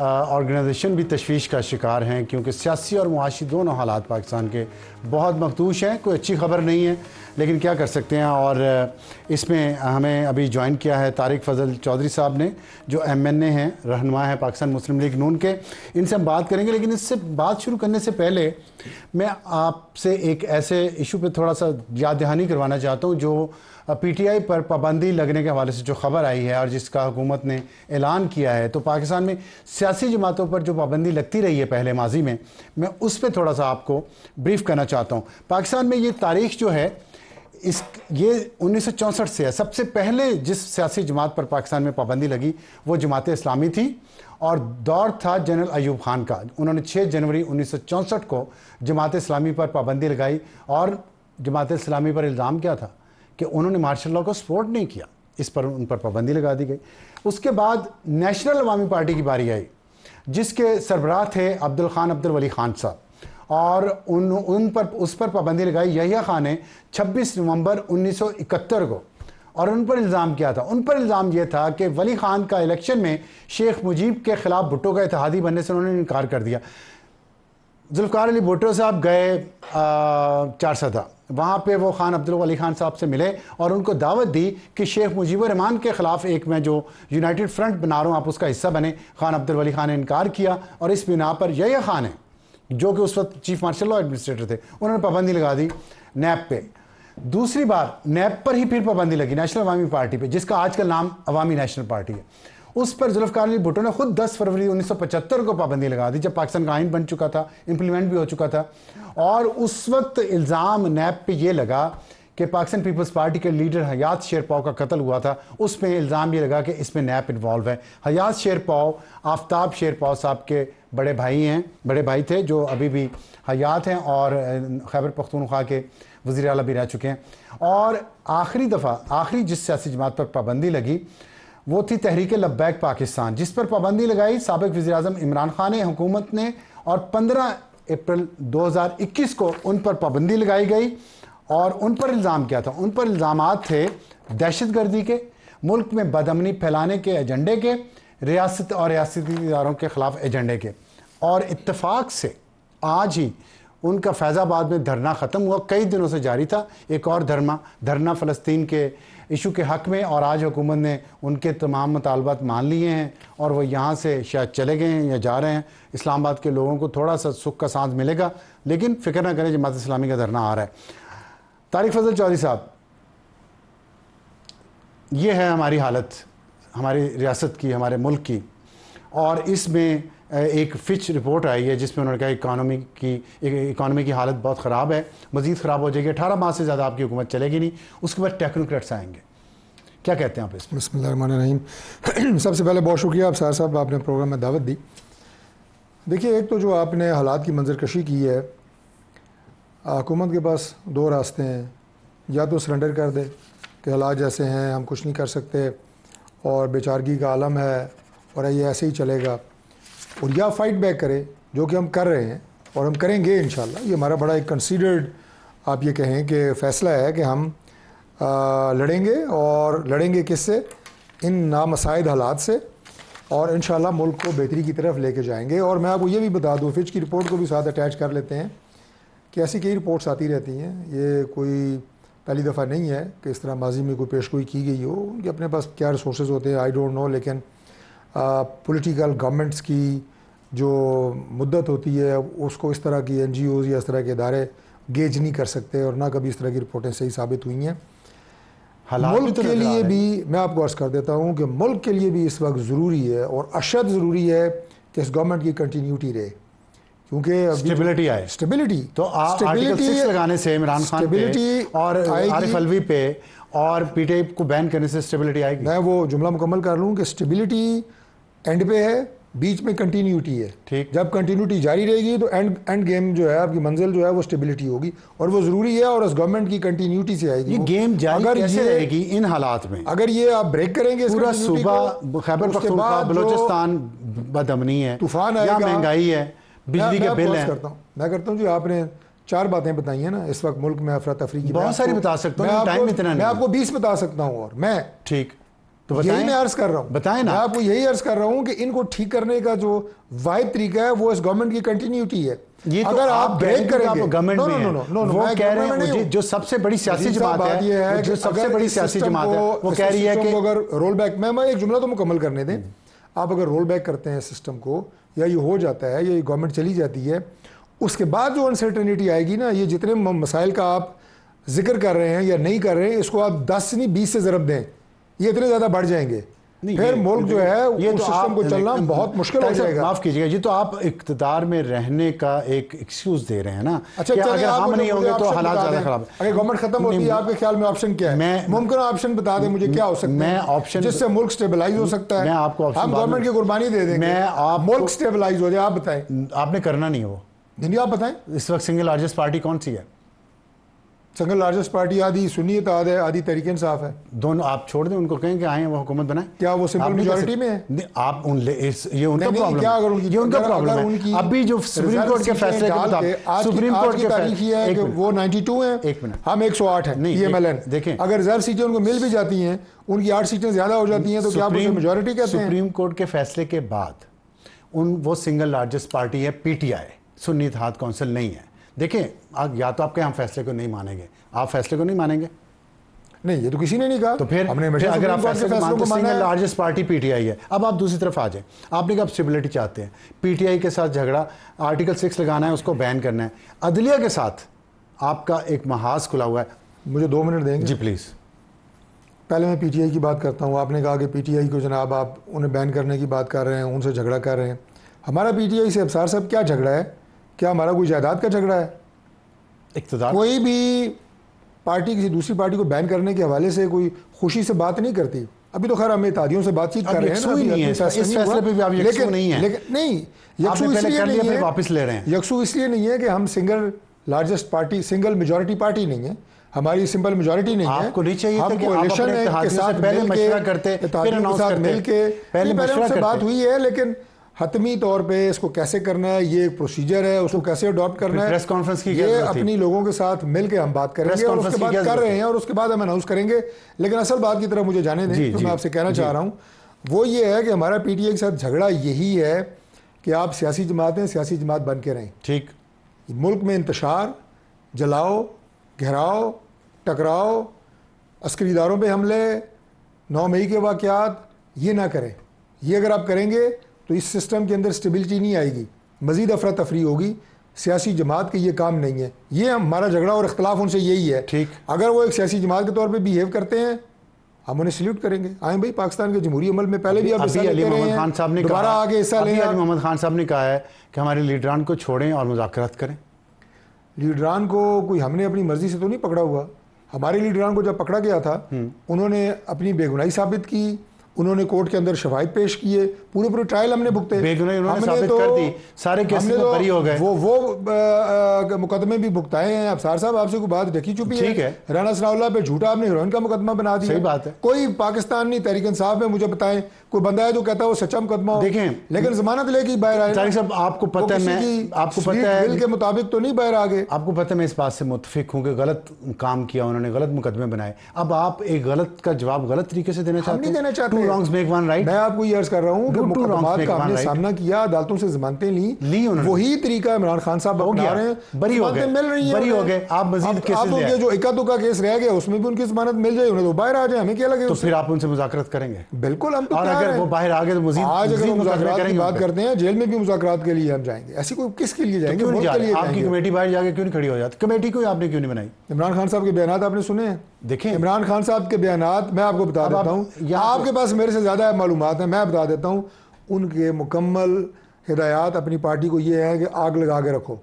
ऑर्गेनाइजेशन भी तशवीश का शिकार हैं क्योंकि सियासी और मुआशी दोनों हालात पाकिस्तान के बहुत मखदूश हैं, कोई अच्छी खबर नहीं है, लेकिन क्या कर सकते हैं? और इसमें हमें अभी ज्वाइन किया है तारिक फजल चौधरी साहब ने, जो एम एन ए हैं, रहनुमा हैं पाकिस्तान मुस्लिम लीग, नून के। इनसे हम बात करेंगे, लेकिन इससे बात शुरू करने से पहले मैं आपसे एक ऐसे इशू पे थोड़ा सा याद दहानी करवाना चाहता हूँ, जो पीटीआई पर पाबंदी लगने के हवाले से जो खबर आई है और जिसका हुकूमत ने ऐलान किया है तो पाकिस्तान में सियासी जमातों पर जो पाबंदी लगती रही है पहले माजी में, मैं उस पर थोड़ा सा आपको ब्रीफ करना चाहता हूँ। पाकिस्तान में ये तारीख जो है, इस, ये उन्नीस सौ चौंसठ से है। सबसे पहले जिस सियासी जमात पर पाकिस्तान में पाबंदी लगी, वो जमात इस्लामी थी और दौर था जनरल अयूब खान का। उन्होंने 6 जनवरी उन्नीस सौ चौंसठ को जमात इस्लामी पर पाबंदी लगाई और जमात इस्लामी पर इल्ज़ाम क्या था। कि उन्होंने मार्शल लॉ को सपोर्ट नहीं किया। इस पर उन पर पाबंदी लगा दी गई। उसके बाद नेशनल अवामी पार्टी की बारी आई, जिसके सरबराह थे अब्दुल खान, अब्दुल वली खान साहब। और उन उन पर, उस पर पाबंदी लगाई। यहिया खान ने 26 नवंबर 1971 को, और उन पर इल्ज़ाम किया था। उन पर इल्ज़ाम यह था कि वली खान का इलेक्शन में शेख मुजीब के ख़िलाफ़ भुट्टो का इतिहादी बनने से उन्होंने इनकार कर दिया। जुल्फ़ार अली भुट्टो साहब गए चार सदा वहाँ पे वो खान अब्दुल वली खान साहब से मिले और उनको दावत दी कि शेख मुजीब रहमान के ख़िलाफ़ एक मैं जो यूनाइटेड फ्रंट बना रहा हूँ, आप उसका हिस्सा बने। खान अब्दुल वली खान ने इनकार किया और इस बिना पर यही खान है, जो कि उस वक्त चीफ मार्शल लॉ एडमिनिस्ट्रेटर थे, उन्होंने पाबंदी लगा दी नैप पे। दूसरी बार नैप पर ही फिर पाबंदी लगी, नेशनल अवामी पार्टी पे, जिसका आज का नाम अवामी नेशनल पार्टी है। उस पर जुल्फ़ार अली भुट्टो ने खुद 10 फरवरी 1975 को पाबंदी लगा दी, जब पाकिस्तान का आइन बन चुका था इंप्लीमेंट भी हो चुका था। और उस वक्त इल्ज़ाम नैप पे ये लगा कि पाकिस्तान पीपल्स पार्टी के लीडर हयात शेर पाव का कत्ल हुआ था। उसमें इल्ज़ाम ये लगा कि इसमें नैप इन्वॉल्व है। हयात शेर पाव आफ्ताब शेर पाव साहब के बड़े भाई हैं, बड़े भाई थे जो अभी भी हयात हैं और खैबर पख्तूनख्वा के वज़ी अला भी रह चुके हैं। और आखिरी दफ़ा, आखिरी जिस सियासी जमात पर पाबंदी लगी वो थी तहरीक लब्बैक पाकिस्तान, जिस पर पाबंदी लगाई सबक वज़ी अजम इमरान खान हुकूमत ने, और पंद्रह अप्रैल 2021 को उन पर पाबंदी लगाई गई और उन पर इल्ज़ाम किया था। उन पर इल्ज़ाम थे दहशत गर्दी के, मुल्क में बदमनी फैलाने के एजेंडे के, रियासत और रियासती इदारों के ख़िलाफ़ एजेंडे के। और इत्तेफाक से आज ही उनका फैज़ाबाद में धरना ख़त्म हुआ। कई दिनों से जारी था। एक और धरना धरना फ़लस्तीन के इशू के हक़ में, और आज हुकूमत ने उनके तमाम मुतालबात मान लिए हैं, और वो यहाँ से शायद चले गए हैं या जा रहे हैं। इस्लामाबाद के लोगों को थोड़ा सा सुख का सांस मिलेगा, लेकिन फ़िक्र ना करें, जमात इस्लामी का धरना आ रहा है। तारिक फजल चौधरी साहब, ये है हमारी हालत, हमारी रियासत की, हमारे मुल्क की। और इसमें एक फिच रिपोर्ट आई है जिसमें उन्होंने कहा इकानमी की इकानमी की हालत बहुत ख़राब है, मज़ीद ख़राब हो जाएगी, अठारह माह से ज़्यादा आपकी हुकूमत चलेगी नहीं, उसके बाद टेक्नोक्रेट्स आएँगे। क्या कहते हैं आप इसमें? बसमीम सबसे पहले बहुत शुक्रिया, आप सार साहब, आपने प्रोग्राम में दावत दी। देखिए, एक तो जो आपने हालात की मंजरकशी की है हुकूमत के पास दो रास्ते हैं। या तो सरेंडर कर दे कि हालात जैसे हैं, हम कुछ नहीं कर सकते, और बेचारगी का आलम है, और ये ऐसे ही चलेगा। और या फाइट बैक करें जो कि हम कर रहे हैं और हम करेंगे इन ये हमारा बड़ा एक कंसिडर्ड आप ये कहें कि फ़ैसला है कि हम आ, लड़ेंगे और लड़ेंगे किससे? इन नामसाइद हालात से और इन मुल्क को बेहतरी की तरफ़ लेके जाएँगे। और मैं आपको ये भी बता दूँ फिच की रिपोर्ट को भी साथ अटैच कर लेते हैं कि ऐसी कई रिपोर्ट्स आती रहती हैं। ये कोई पहली दफ़ा नहीं है कि इस तरह माजी में कोई पेश गोई की गई हो उनके अपने पास क्या रिसोर्स होते हैं आई डोंट नो लेकिन पॉलिटिकल गवर्नमेंट्स की जो मुद्दत होती है उसको इस तरह की एन या इस तरह के इदारे गेज नहीं कर सकते और ना कभी इस तरह की रिपोर्टें सही साबित हुई हैं। मुल्क तो के लिए भी मैं आपको अर्ज़ कर देता हूँ कि मुल्क के लिए भी इस वक्त ज़रूरी है और अशद ज़रूरी है कि इस गवर्नमेंट की कंटिन्यूटी रहे। क्योंकि स्टेबिलिटी आए। स्टेबिलिटी तो स्टेबिलिटी लगाने से इमरान खान पे और आरिफ अलवी पे और पीटीआई को बैन करने से स्टेबिलिटी आएगी। मैं वो जुमला मुकम्मल कर लूँ कि स्टेबिलिटी एंड पे है बीच में कंटिन्यूटी है। ठीक। जब कंटिन्यूटी जारी रहेगी तो एंड एंड गेम जो है आपकी मंजिल जो है वो स्टेबिलिटी होगी। और वो ज़रूरी है और उस गवर्नमेंट की कंटिन्यूटी से आएगी। ये गेम जारी अगर कैसे रहेगी इन हालात में? अगर ये आप ब्रेक करेंगे पूरा सुबह खैबर पख्तूनख्वा बलोचिस्तान बदमनी है तूफ़ान है महँगाई है बिजली के बिल है। करता हूँ। मैं करता हूँ जी आपने चार बातें बताई हैं ना इस वक्त मुल्क में अफरा तफरी की बहुत सारी बता सकता हूँ टाइम इतना मैं आपको बीस बता सकता हूँ और मैं ठीक। तो यही मैं अर्ज़ कर रहा हूँ। बताएँ ना। मैं आपको यही अर्ज़ कर रहा हूँ कि इनको ठीक करने का जो वाइब तरीका है वो इस गवर्नमेंट की कंटिन्यूटी है। ये तो अगर आप ब्रेक करेंगे। गवर्नमेंट में नो, नो, वो कह रहे हैं जो सबसे बड़ी सियासी जमात है ये है जो सबसे बड़ी सियासी जमात है वो कह रही है कि अगर रोल बैक मैं एक जुमला तो मुकम्मल करने दें। आप अगर रोल बैक करते हैं सिस्टम को या ये हो जाता है या ये गवर्नमेंट चली जाती है उसके बाद जो अनसर्टनिटी आएगी ना ये जितने मसाइल का आप ज़िक्र कर रहे हैं या नहीं कर रहे हैं इसको आप दस नहीं बीस से ज़रब दें। ये इतने ज़्यादा बढ़ जाएँगे। फिर मुल्क जो है ये तो सिस्टम को चलना बहुत मुश्किल हो जाएगा। माफ़ कीजिएगा ये तो आप इकतदार में रहने का एक एक्सक्यूज दे रहे हैं ना अच्छा अगर हम नहीं होंगे तो हालात ज़्यादा खराब अगर गवर्नमेंट खत्म होती है आपके ख्याल में ऑप्शन क्या है? मुमकिन ऑप्शन बता दें मुझे क्या हो सकता है? मैं ऑप्शन जिससे मुल्क स्टेबलाइज हो सकता है। मैं आपको हम गवर्नमेंट की कुर्बानी दे देंगे। मैं आप मुल्क स्टेबलाइज हो जाए आप बताएँ। आपने करना नहीं हो नहीं आप बताएँ। इस वक्त सिंगल लार्जेस्ट पार्टी कौन सी है? सिंगल लार्जेस्ट पार्टी आदि सुन्नीत है आदि तरीके इंसाफ है। दोनों आप छोड़ दें उनको कहें कि आए वो हुकूमत बनाए। क्या वो सिंपल मेजोरिटी में? है आप उन इस, ये उनका प्रॉब्लम क्या अगर उनकी ये उनका प्रॉब्लम है। अभी जो सुप्रीम कोर्ट के फैसले के मुताबिक सुप्रीम कोर्ट के तारीख है कि वो 92 है। एक मिनट। हम 108 है पीएमएलएन देखें। अगर रिज़र्व सीटें उनको मिल भी जाती हैं उनकी आठ सीटें ज़्यादा हो जाती हैं तो क्या मेजोरिटी कहते हैं? सुप्रीम कोर्ट के फैसले के बाद उन वो सिंगल लार्जेस्ट पार्टी है पीटीआई सुन्नी हाथ काउंसिल नहीं है। देखें आप या तो आपके हम फैसले को नहीं मानेंगे। आप फैसले को नहीं मानेंगे। नहीं ये तो किसी ने नहीं कहा। तो फिर हमने फिर अगर आप फैसले को मानते सिंगल लार्जेस्ट पार्टी पीटीआई है अब आप दूसरी तरफ़ आ जाए। आपने कहा स्टेबिलिटी चाहते हैं? पीटीआई के साथ झगड़ा आर्टिकल सिक्स लगाना है उसको बैन करना है। अदलिया के साथ आपका एक महाज खुला हुआ है। मुझे दो मिनट देंगे। जी प्लीज़ पहले मैं पीटीआई की बात करता हूँ। आपने कहा कि पीटीआई को जनाब आप उन्हें बैन करने की बात कर रहे हैं उनसे झगड़ा कर रहे हैं। हमारा पीटीआई से अफसार साहब क्या झगड़ा है? क्या हमारा कोई जायदाद का झगड़ा है? इकतदार कोई भी पार्टी किसी दूसरी पार्टी को बैन करने के हवाले से कोई खुशी से बात नहीं करती। अभी तो खैर हम इतिहादियों से बातचीत कर रहे हैं नहीं है, इस फैसले पे भी लेकिन नहीं है। लेकिन नहीं यकसू इसलिए नहीं है वापस ले रहे हैं। यकसू इसलिए नहीं है कि हम single largest party single majority party नहीं है। हमारी सिंपल मेजोरिटी नहीं है। आपको नहीं चाहिए हम कि आप अपने के साथ पहले मशवरा करते, फिर साथ करते। पहले बात हुई है लेकिन हतमी तौर पे इसको कैसे करना है ये एक प्रोसीजर है उसको कैसे अडॉप्ट करना है प्रेस कॉन्फ्रेंस की ये अपनी लोगों के साथ मिलके हम बात करेंगे और कॉन्फ्रेंस उसके की बाद कर रहे हैं और उसके बाद हम अनाउंस करेंगे। लेकिन असल बात की तरफ़ मुझे जाने दें तो मैं आपसे कहना चाह रहा हूँ वो ये है कि हमारा पीटीए के साथ झगड़ा यही है कि आप सियासी जमातें सियासी जमात बन के रहें। ठीक। मुल्क में इंतशार जलाओ घेराव टकराओ अस्करी इदारों पर हमले नौ मई के वाक़ात ये ना करें। ये अगर आप करेंगे तो इस सिस्टम के अंदर स्टेबिलिटी नहीं आएगी। मज़ीद अफरा तफरी होगी। सियासी जमात के ये काम नहीं है। ये हमारा झगड़ा और इख्तलाफ उनसे यही है। ठीक। अगर वो एक सियासी जमात के तौर पर बिहेव करते हैं हम उन्हें सल्यूट करेंगे। आए भाई पाकिस्तान के जमहूरी अमल में पहले भी आप अभी अली मोहम्मद खान साहब ने दोबारा आगे हिस्सा लें अली। मोहम्मद खान साहब ने कहा है कि हमारे लीडरान को छोड़ें और मुजाकरात करें। लीडरान को कोई हमने अपनी मर्ज़ी से तो नहीं पकड़ा हुआ। हमारे लीडरान को जब पकड़ा गया था उन्होंने अपनी बेगुनाही साबित की। उन्होंने कोर्ट के अंदर शवाहिद पेश किए पूरे पूरे ट्रायल हमने भुगते उन्होंने साबित कर दी। सारे केसेस तो बरी हो गए। वो वो मुकदमे भी भुगताए हैं अब सार साहब आपसे कोई बात देखी चुकी ठीक है। राना सनाउल्ला पे झूठा आपने हीरोइन का मुकदमा बना दिया सही बात है। कोई पाकिस्तानी तहरीक इंसाफ में मुझे बताएँ कोई बंदा है जो कहता है वो सच्चा मुकदमा हो। देखें, लेकिन जमानत लेके ही बाहर आए। तारिक साहब आपको पता है मैं आपको पता है के मुताबिक तो नहीं बाहर आ गए। आपको पता है मैं इस बात से मुतफिक हूँ कि गलत काम किया उन्होंने गलत मुकदमे बनाए। अब आप एक गलत का जवाब गलत तरीके से देना चाहते नहीं देना चाहते। Two wrongs make one right मैं आपको ये अर्ज़ कर रहा हूँ कि मुकदमात का हमने सामना किया अदालतों से जमानतें ली। ली। वही तरीका इमरान खान साहब हो अपना गया। रहे हैं। बरी हो गए। मिल रही हैं बरी हो गए। आप मजीद केसेस आए। जो इक्का दुक्का केस रह गया उसमें भी उनकी जमानत मिल जाए उन्हें तो बाहर आ जाए हमें क्या लगे तो फिर आप उनसे मुजाकरत करेंगे। बिल्कुल हम तो अगर वो बाहर आ गए तो मजीद आज अगर मुजाकरात की बात करते हैं जेल में भी मुजाकरात के लिए हम जाएँगे। ऐसी कोई किसके लिए जाएँगे? क्यों नहीं जा रहे? आपकी कमेटी बाहर जाके क्यों नहीं खड़ी हो जाती? कमेटी को आपने क्यों नहीं बनाई? इमरान खान साहब के बयान आपने सुने हैं? देखें। इमरान खान साहब के बयान मैं आपको बता देता हूँ। आपके पास मेरे से ज़्यादा मालूम है मैं बता देता हूँ उनके मुकम्मल हिदायत अपनी पार्टी को ये है कि आग लगा के रखो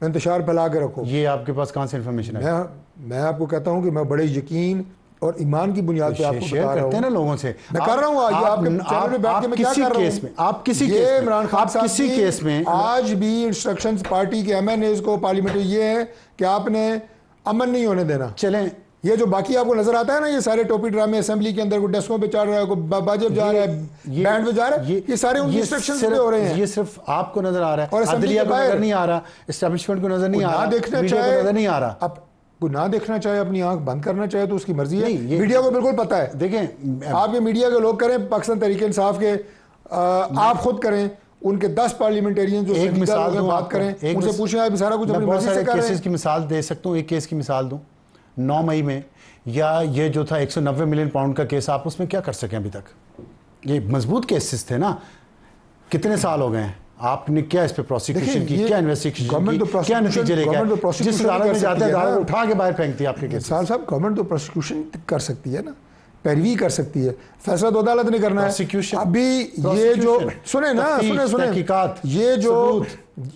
इंतशार फैला के रखो। ये आपके पास कहाँ से इन्फॉर्मेशन है मैं मैं आपको कहता हूँ कि मैं बड़े यकीन और ईमान की बुनियाद पे आपको शेयर करते हैं ना लोगों से। मैं कर रहा हूँ आज आपके चैनल पे बैठ के मैं क्या कर रहा केस हूँ? में आप किसी ये केस में इमरान खान साहब किसी केस में आज भी इंस्ट्रक्शंस पार्टी के एमएनएस को पार्लियामेंट ये है कि आपने अमन नहीं होने देना। चलें। ये जो बाकी आपको नज़र आता है ना ये सारे टोपी ड्रामे असेंबली के अंदर कोई डेस्कों पे चढ़ रहा है कोई बाजेब जा रहा है बैंड पे जा रहा है ये सारे उनकी इंस्ट्रक्शंस पे हो रहे हैं। ये सिर्फ़ आपको नज़र आ रहा और है असेंबली अदलिया को नज़र नहीं आ रहा एस्टेब्लिशमेंट को नज़र नहीं आ रहा देखना मीडिया को चाहे नज़र नहीं आ रहा। कोई ना देखना चाहे अपनी आँख बंद करना चाहे तो उसकी मर्ज़ी है। मीडिया को बिल्कुल पता है। देखें आप ये मीडिया के लोग करें पाकिस्तान तरीके इंसाफ के आ, आप खुद करें उनके दस पार्लियामेंटेरियन जो एक मिसाल दूँ बात करें एक उनसे पूछें आप सारा कुछ अपनी मर्ज़ी से केसेस की मिसाल दे सकता हूँ एक केस की मिसाल दूँ। नौ मई में या ये जो था 190 मिलियन पाउंड का केस आप उसमें क्या कर सकें अभी तक? ये मज़बूत केसेस थे ना। कितने साल हो गए हैं? आपने क्या इस पे प्रोसिक्यूशन की क्या इन्वेस्टिगेशन की तो क्या नतीजे लेके government तो? जिस भी अदालत में जाते हैं अदालत उठा के बाहर फेंकती है आपके केस। साहब साहब गवर्नमेंट तो प्रोसिक्यूशन कर सकती है ना? पैरवी कर सकती है। फैसला तो अदालत ने करना है। अभी ये जो सुने ना सुने सुने। ये जो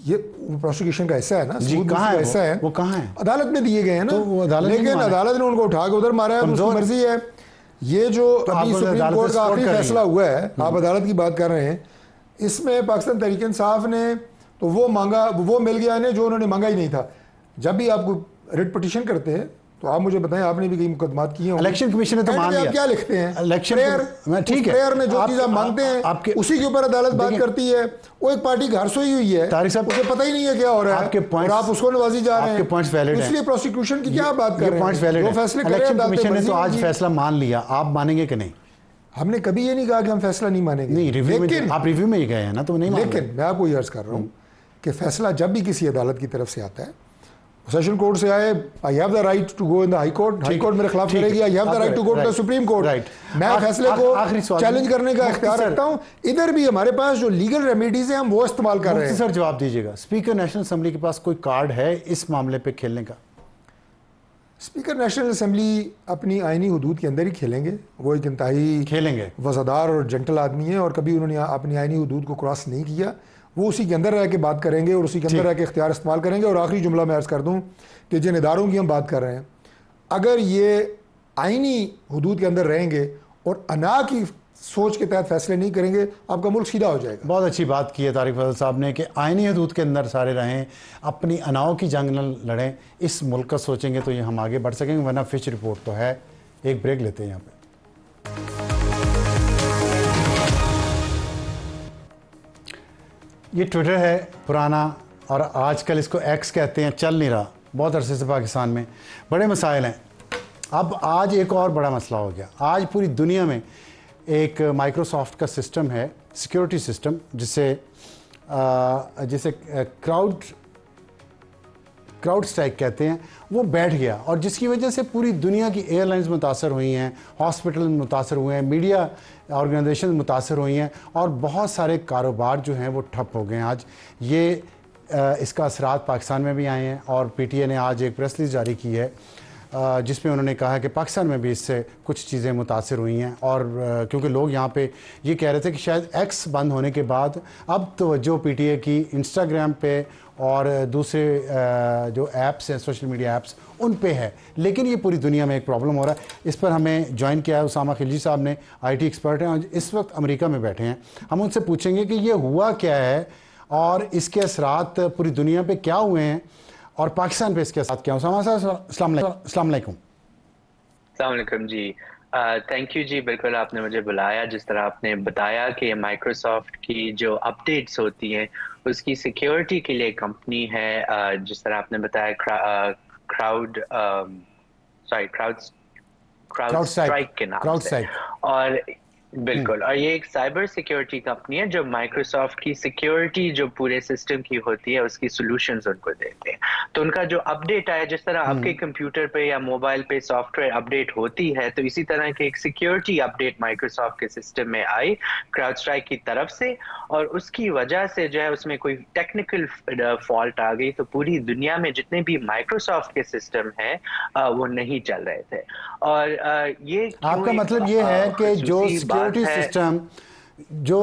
ये प्रोसिक्यूशन का हिस्सा है ना? जी, कहाँ है हिस्सा है। वो कहाँ है? अदालत में दिए गए हैं ना? तो वो अदालत ने लेकिन अदालत ने उनको उठा के उधर मारा है तो कमजोर- मर्ज़ी है। ये जो तो अभी सुप्रीम कोर्ट का आखिरी फैसला हुआ है आप अदालत की बात कर रहे हैं इसमें पाकिस्तान तरीके इंसाफ ने तो वो मांगा वो मिल गया इन्हें जो उन्होंने मांगा ही नहीं था। जब भी आप रिट पिटिशन करते हैं तो आप मुझे बताएँ आपने भी कई मुकदमात किए होंगे। इलेक्शन कमीशन ने तो मान लिया। क्या लिखते हैं? इलेक्शन प्रेयर मैं- ठीक है। प्रेयर में जो चीज़ आप मांगते हैं आपके- उसी के ऊपर अदालत बात करती है। वो एक पार्टी घर सोई हुई है। तारिक साहब, उसे पता ही नहीं है क्या हो रहा है। आपके और आप उसको नवाजी जा रहे हैं। valid हैं। इसलिए प्रोसिक्यूशन की क्या बात कर रहे पॉइंट्स हैं। वैलिड फैसले इलेक्शन कमीशन ने तो आज फैसला मान लिया। आप मानेंगे कि नहीं? हमने कभी ये नहीं कहा कि हम फैसला नहीं मानेंगे। नहीं रिव्यू में लेकिन आप रिव्यू में ही गए हैं ना तो नहीं लेकिन मैं आपको ये अर्ज़ कर रहा हूँ कि फैसला जब भी किसी अदालत की तरफ़ से आता है सेशन कोर्ट से आए I have the right to go in the high court high court मेरे खिलाफ। करेगी I have the right to go to the supreme court right. मैं फैसले को चैलेंज करने का इख्तियार रखता हूँ। इधर भी हमारे पास जो लीगल रेमेडीज है हम वो इस्तेमाल कर रहे हैं। सर जवाब दीजिएगा। स्पीकर नेशनल असेंबली के पास कोई कार्ड है इस मामले पे खेलने का? स्पीकर नेशनल असम्बली अपनी आइनी हदूद के अंदर ही खेलेंगे। वो एक इंतहाई खेलेंगे। वजादार और जेंटल आदमी है और कभी उन्होंने अपनी आइनी हदूद को क्रॉस नहीं किया। वो उसी के अंदर रह के बात करेंगे और उसी के अंदर। रह के इख्तियार इस्तेमाल करेंगे और आखिरी जुमला मैं अर्ज़ कर दूँ कि जिन इदारों की हम बात कर रहे हैं अगर ये आइनी हदूद के अंदर रहेंगे और अना की सोच के तहत फैसले नहीं करेंगे, आपका मुल्क सीधा हो जाएगा। बहुत अच्छी बात की है तारिक फजल साहब ने कि आइनी हदूद के अंदर सारे रहें, अपनी अनाव की जंग न लड़ें, इस मुल्क का सोचेंगे तो ये हम आगे बढ़ सकेंगे, वरना फ़िश रिपोर्ट तो है। एक ब्रेक लेते हैं यहाँ पर ये ट्विटर है पुराना और आजकल इसको एक्स कहते हैं, चल नहीं रहा, बहुत अरसे से पाकिस्तान में। बड़े मसाइल हैं। अब आज एक और बड़ा मसला हो गया। आज पूरी दुनिया में एक माइक्रोसॉफ्ट का सिस्टम है सिक्योरिटी सिस्टम जिसे जिसे क्राउड क्राउड स्ट्राइक कहते हैं, वो बैठ गया और जिसकी वजह से पूरी दुनिया की एयरलाइंस मुतासर हुई हैं हॉस्पिटल मुतासर हुए हैं मीडिया ऑर्गेनाइजेशन मुतासर हुई हैं और बहुत सारे कारोबार जो हैं वो ठप हो गए हैं। आज ये इसका असरात पाकिस्तान में भी आए हैं और पीटीए ने आज एक प्रेस जारी की है। जिसमें उन्होंने कहा कि पाकिस्तान में भी इससे कुछ चीज़ें मुतासर हुई हैं और क्योंकि लोग यहाँ पे ये कह रहे थे कि शायद एक्स बंद होने के बाद अब तो पी टी ए की इंस्टाग्राम पे और दूसरे जो ऐप्स हैं सोशल मीडिया ऐप्स उन पे है। लेकिन ये पूरी दुनिया में एक प्रॉब्लम हो रहा है। इस पर हमें ज्वाइन किया है उसामा खिलजी साहब ने आईटी एक्सपर्ट हैं और इस वक्त अमेरिका में बैठे हैं। हम उनसे पूछेंगे कि ये हुआ क्या है और इसके असरात पूरी दुनिया पे क्या हुए हैं? और पाकिस्तान पे इसके साथ क्या उसामा साहब जी। थैंक uh, यू जी बिल्कुल आपने मुझे बुलाया जिस तरह आपने बताया कि माइक्रोसॉफ्ट की जो अपडेट्स होती हैं उसकी सिक्योरिटी के लिए कंपनी है। uh, जिस तरह आपने बताया crowd sorry crowd crowd strike के नाम से। और बिल्कुल और ये एक साइबर सिक्योरिटी कंपनी है जो माइक्रोसॉफ्ट की सिक्योरिटी जो पूरे सिस्टम की होती है उसकी सॉल्यूशंस उनको देते हैं। तो उनका जो अपडेट आया जिस तरह आपके कंप्यूटर हम्म। पे या मोबाइल पे सॉफ्टवेयर अपडेट होती है तो इसी तरह की एक सिक्योरिटी अपडेट माइक्रोसॉफ्ट के सिस्टम में आई क्राउड स्ट्राइक की तरफ़ से। और उसकी वजह से जो है उसमें कोई टेक्निकल फॉल्ट आ गई तो पूरी दुनिया में जितने भी माइक्रोसॉफ्ट के सिस्टम है वो नहीं चल रहे थे। और ये आपका मतलब ये है कि जो सिक्योरिटी सिस्टम जो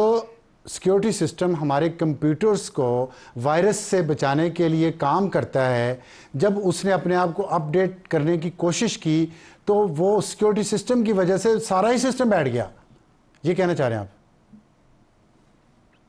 सिक्योरिटी सिस्टम हमारे कंप्यूटर्स को वायरस से बचाने के लिए काम करता है, जब उसने अपने आप को अपडेट करने की कोशिश की तो वो सिक्योरिटी सिस्टम की वजह से सारा ही सिस्टम बैठ गया। ये कहना चाह रहे हैं आप?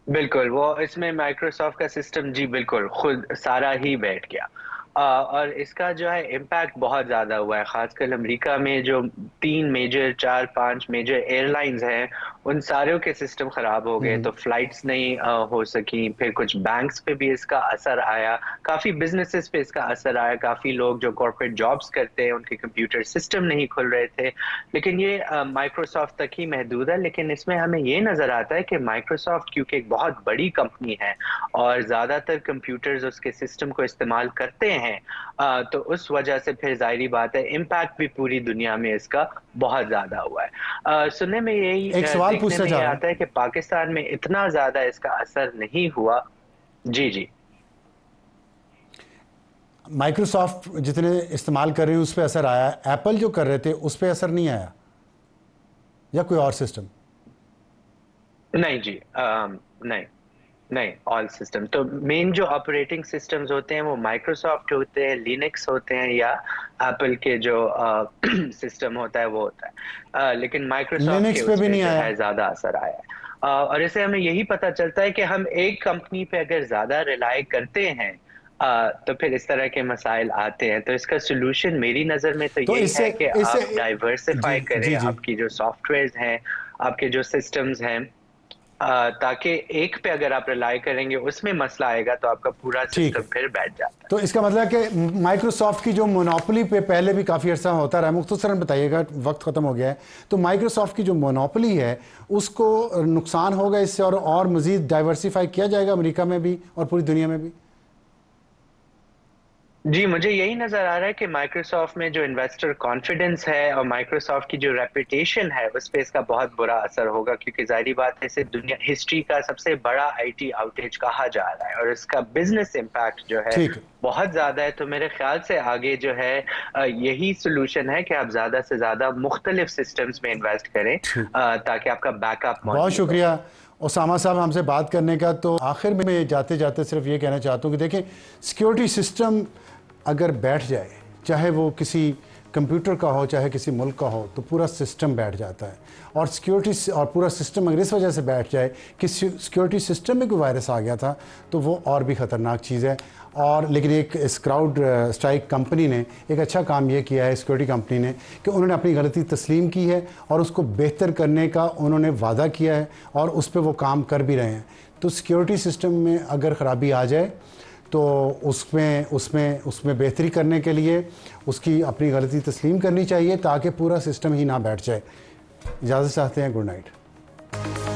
बिल्कुल, वो इसमें माइक्रोसॉफ्ट का सिस्टम, जी बिल्कुल, खुद सारा ही बैठ गया। और इसका जो है इम्पैक्ट बहुत ज़्यादा हुआ है। खासकर अमेरिका में जो तीन मेजर चार पाँच मेजर एयरलाइंस हैं उन सारों के सिस्टम खराब हो गए। हम्म। तो फ्लाइट्स नहीं हो सकी। फिर कुछ बैंक्स पे भी इसका असर आया। काफ़ी बिजनेसेस पे इसका असर आया। काफ़ी लोग जो कॉर्पोरेट जॉब्स करते हैं उनके कंप्यूटर सिस्टम नहीं खुल रहे थे। लेकिन ये माइक्रोसॉफ्ट तक ही महदूद है। लेकिन इसमें हमें ये नज़र आता है कि माइक्रोसॉफ्ट क्योंकि एक बहुत बड़ी कंपनी है और ज़्यादातर कंप्यूटर्स उसके सिस्टम को इस्तेमाल करते हैं। हैं। तो उस वजह से फिर जाहरी बात है इम्पैक्ट भी पूरी दुनिया में इसका बहुत ज़्यादा हुआ है। सुनने में यही एक सवाल पूछना चाह आता है कि पाकिस्तान में इतना ज़्यादा इसका असर नहीं हुआ। जी जी। माइक्रोसॉफ्ट जितने इस्तेमाल कर रहे हैं उस पर असर आया। एप्पल जो कर रहे थे उस पर असर नहीं आया? या कोई और सिस्टम नहीं जी आ, नहीं। नहीं ऑल सिस्टम तो मेन जो ऑपरेटिंग सिस्टम्स होते हैं वो माइक्रोसॉफ्ट होते हैं लिनक्स होते हैं या एप्पल के जो सिस्टम होता है वो होता है। uh, लेकिन माइक्रोसॉफ्ट पे भी नहीं आया। ज़्यादा असर आया है। और इसे हमें यही पता चलता है कि हम एक कंपनी पे अगर ज़्यादा रिलाई करते हैं आ, तो फिर इस तरह के मसाइल आते हैं। तो इसका सोल्यूशन मेरी नज़र में तो, तो यही है कि आप डाइवर्सिफाई करें जी, जी. आपकी जो सॉफ्टवेयर हैं आपके जो सिस्टम्स हैं ताकि एक पे अगर आप रिलाई करेंगे उसमें मसला आएगा तो आपका पूरा सिस्टम फिर बैठ जाता है। तो इसका मतलब कि माइक्रोसॉफ्ट की जो मोनोपोली पे पहले भी काफ़ी अर्सा होता रहा है मुख्तसरन बताइएगा वक्त ख़त्म हो गया है। तो माइक्रोसॉफ्ट की जो मोनोपोली है उसको नुकसान होगा इससे और और मज़ीद डाइवर्सिफाई किया जाएगा अमरीका में भी और पूरी दुनिया में भी? जी मुझे यही नज़र आ रहा है कि माइक्रोसॉफ्ट में जो इन्वेस्टर कॉन्फिडेंस है और माइक्रोसॉफ्ट की जो रेपुटेशन है उस पर इसका बहुत बुरा असर होगा क्योंकि ज़ाहिर बात है इसे दुनिया हिस्ट्री का सबसे बड़ा आईटी आउटेज कहा जा रहा है और इसका बिज़नेस इम्पैक्ट जो है बहुत ज़्यादा है। तो मेरे ख्याल से आगे जो है यही सोल्यूशन है कि आप ज़्यादा से ज़्यादा मुख्तलिफ़ सिस्टम्स में इन्वेस्ट करें ताकि आपका बैकअप बहुत शुक्रिया। ओसामा साहब हमसे बात करने का तो आखिर में जाते जाते सिर्फ़ ये कहना चाहता हूँ कि देखें सिक्योरिटी सिस्टम अगर बैठ जाए, चाहे वो किसी कंप्यूटर का हो, चाहे किसी मुल्क का हो तो पूरा सिस्टम बैठ जाता है। और सिक्योरिटी और पूरा सिस्टम अगर इस वजह से बैठ जाए कि सिक्योरिटी सिस्टम में कोई वायरस आ गया था तो वो और भी ख़तरनाक चीज़ है। और लेकिन एक इस क्राउड स्ट्राइक कंपनी ने एक अच्छा काम ये किया है, सिक्योरिटी कंपनी ने, कि उन्होंने अपनी गलती तस्लीम की है और उसको बेहतर करने का उन्होंने वादा किया है और उस पर वो काम कर भी रहे हैं। तो सिक्योरिटी सिस्टम में अगर ख़राबी आ जाए तो उसमें उसमें उसमें बेहतरी करने के लिए उसकी अपनी गलती तस्लीम करनी चाहिए ताकि पूरा सिस्टम ही ना बैठ जाए। इजाज़त चाहते हैं, गुड नाइट।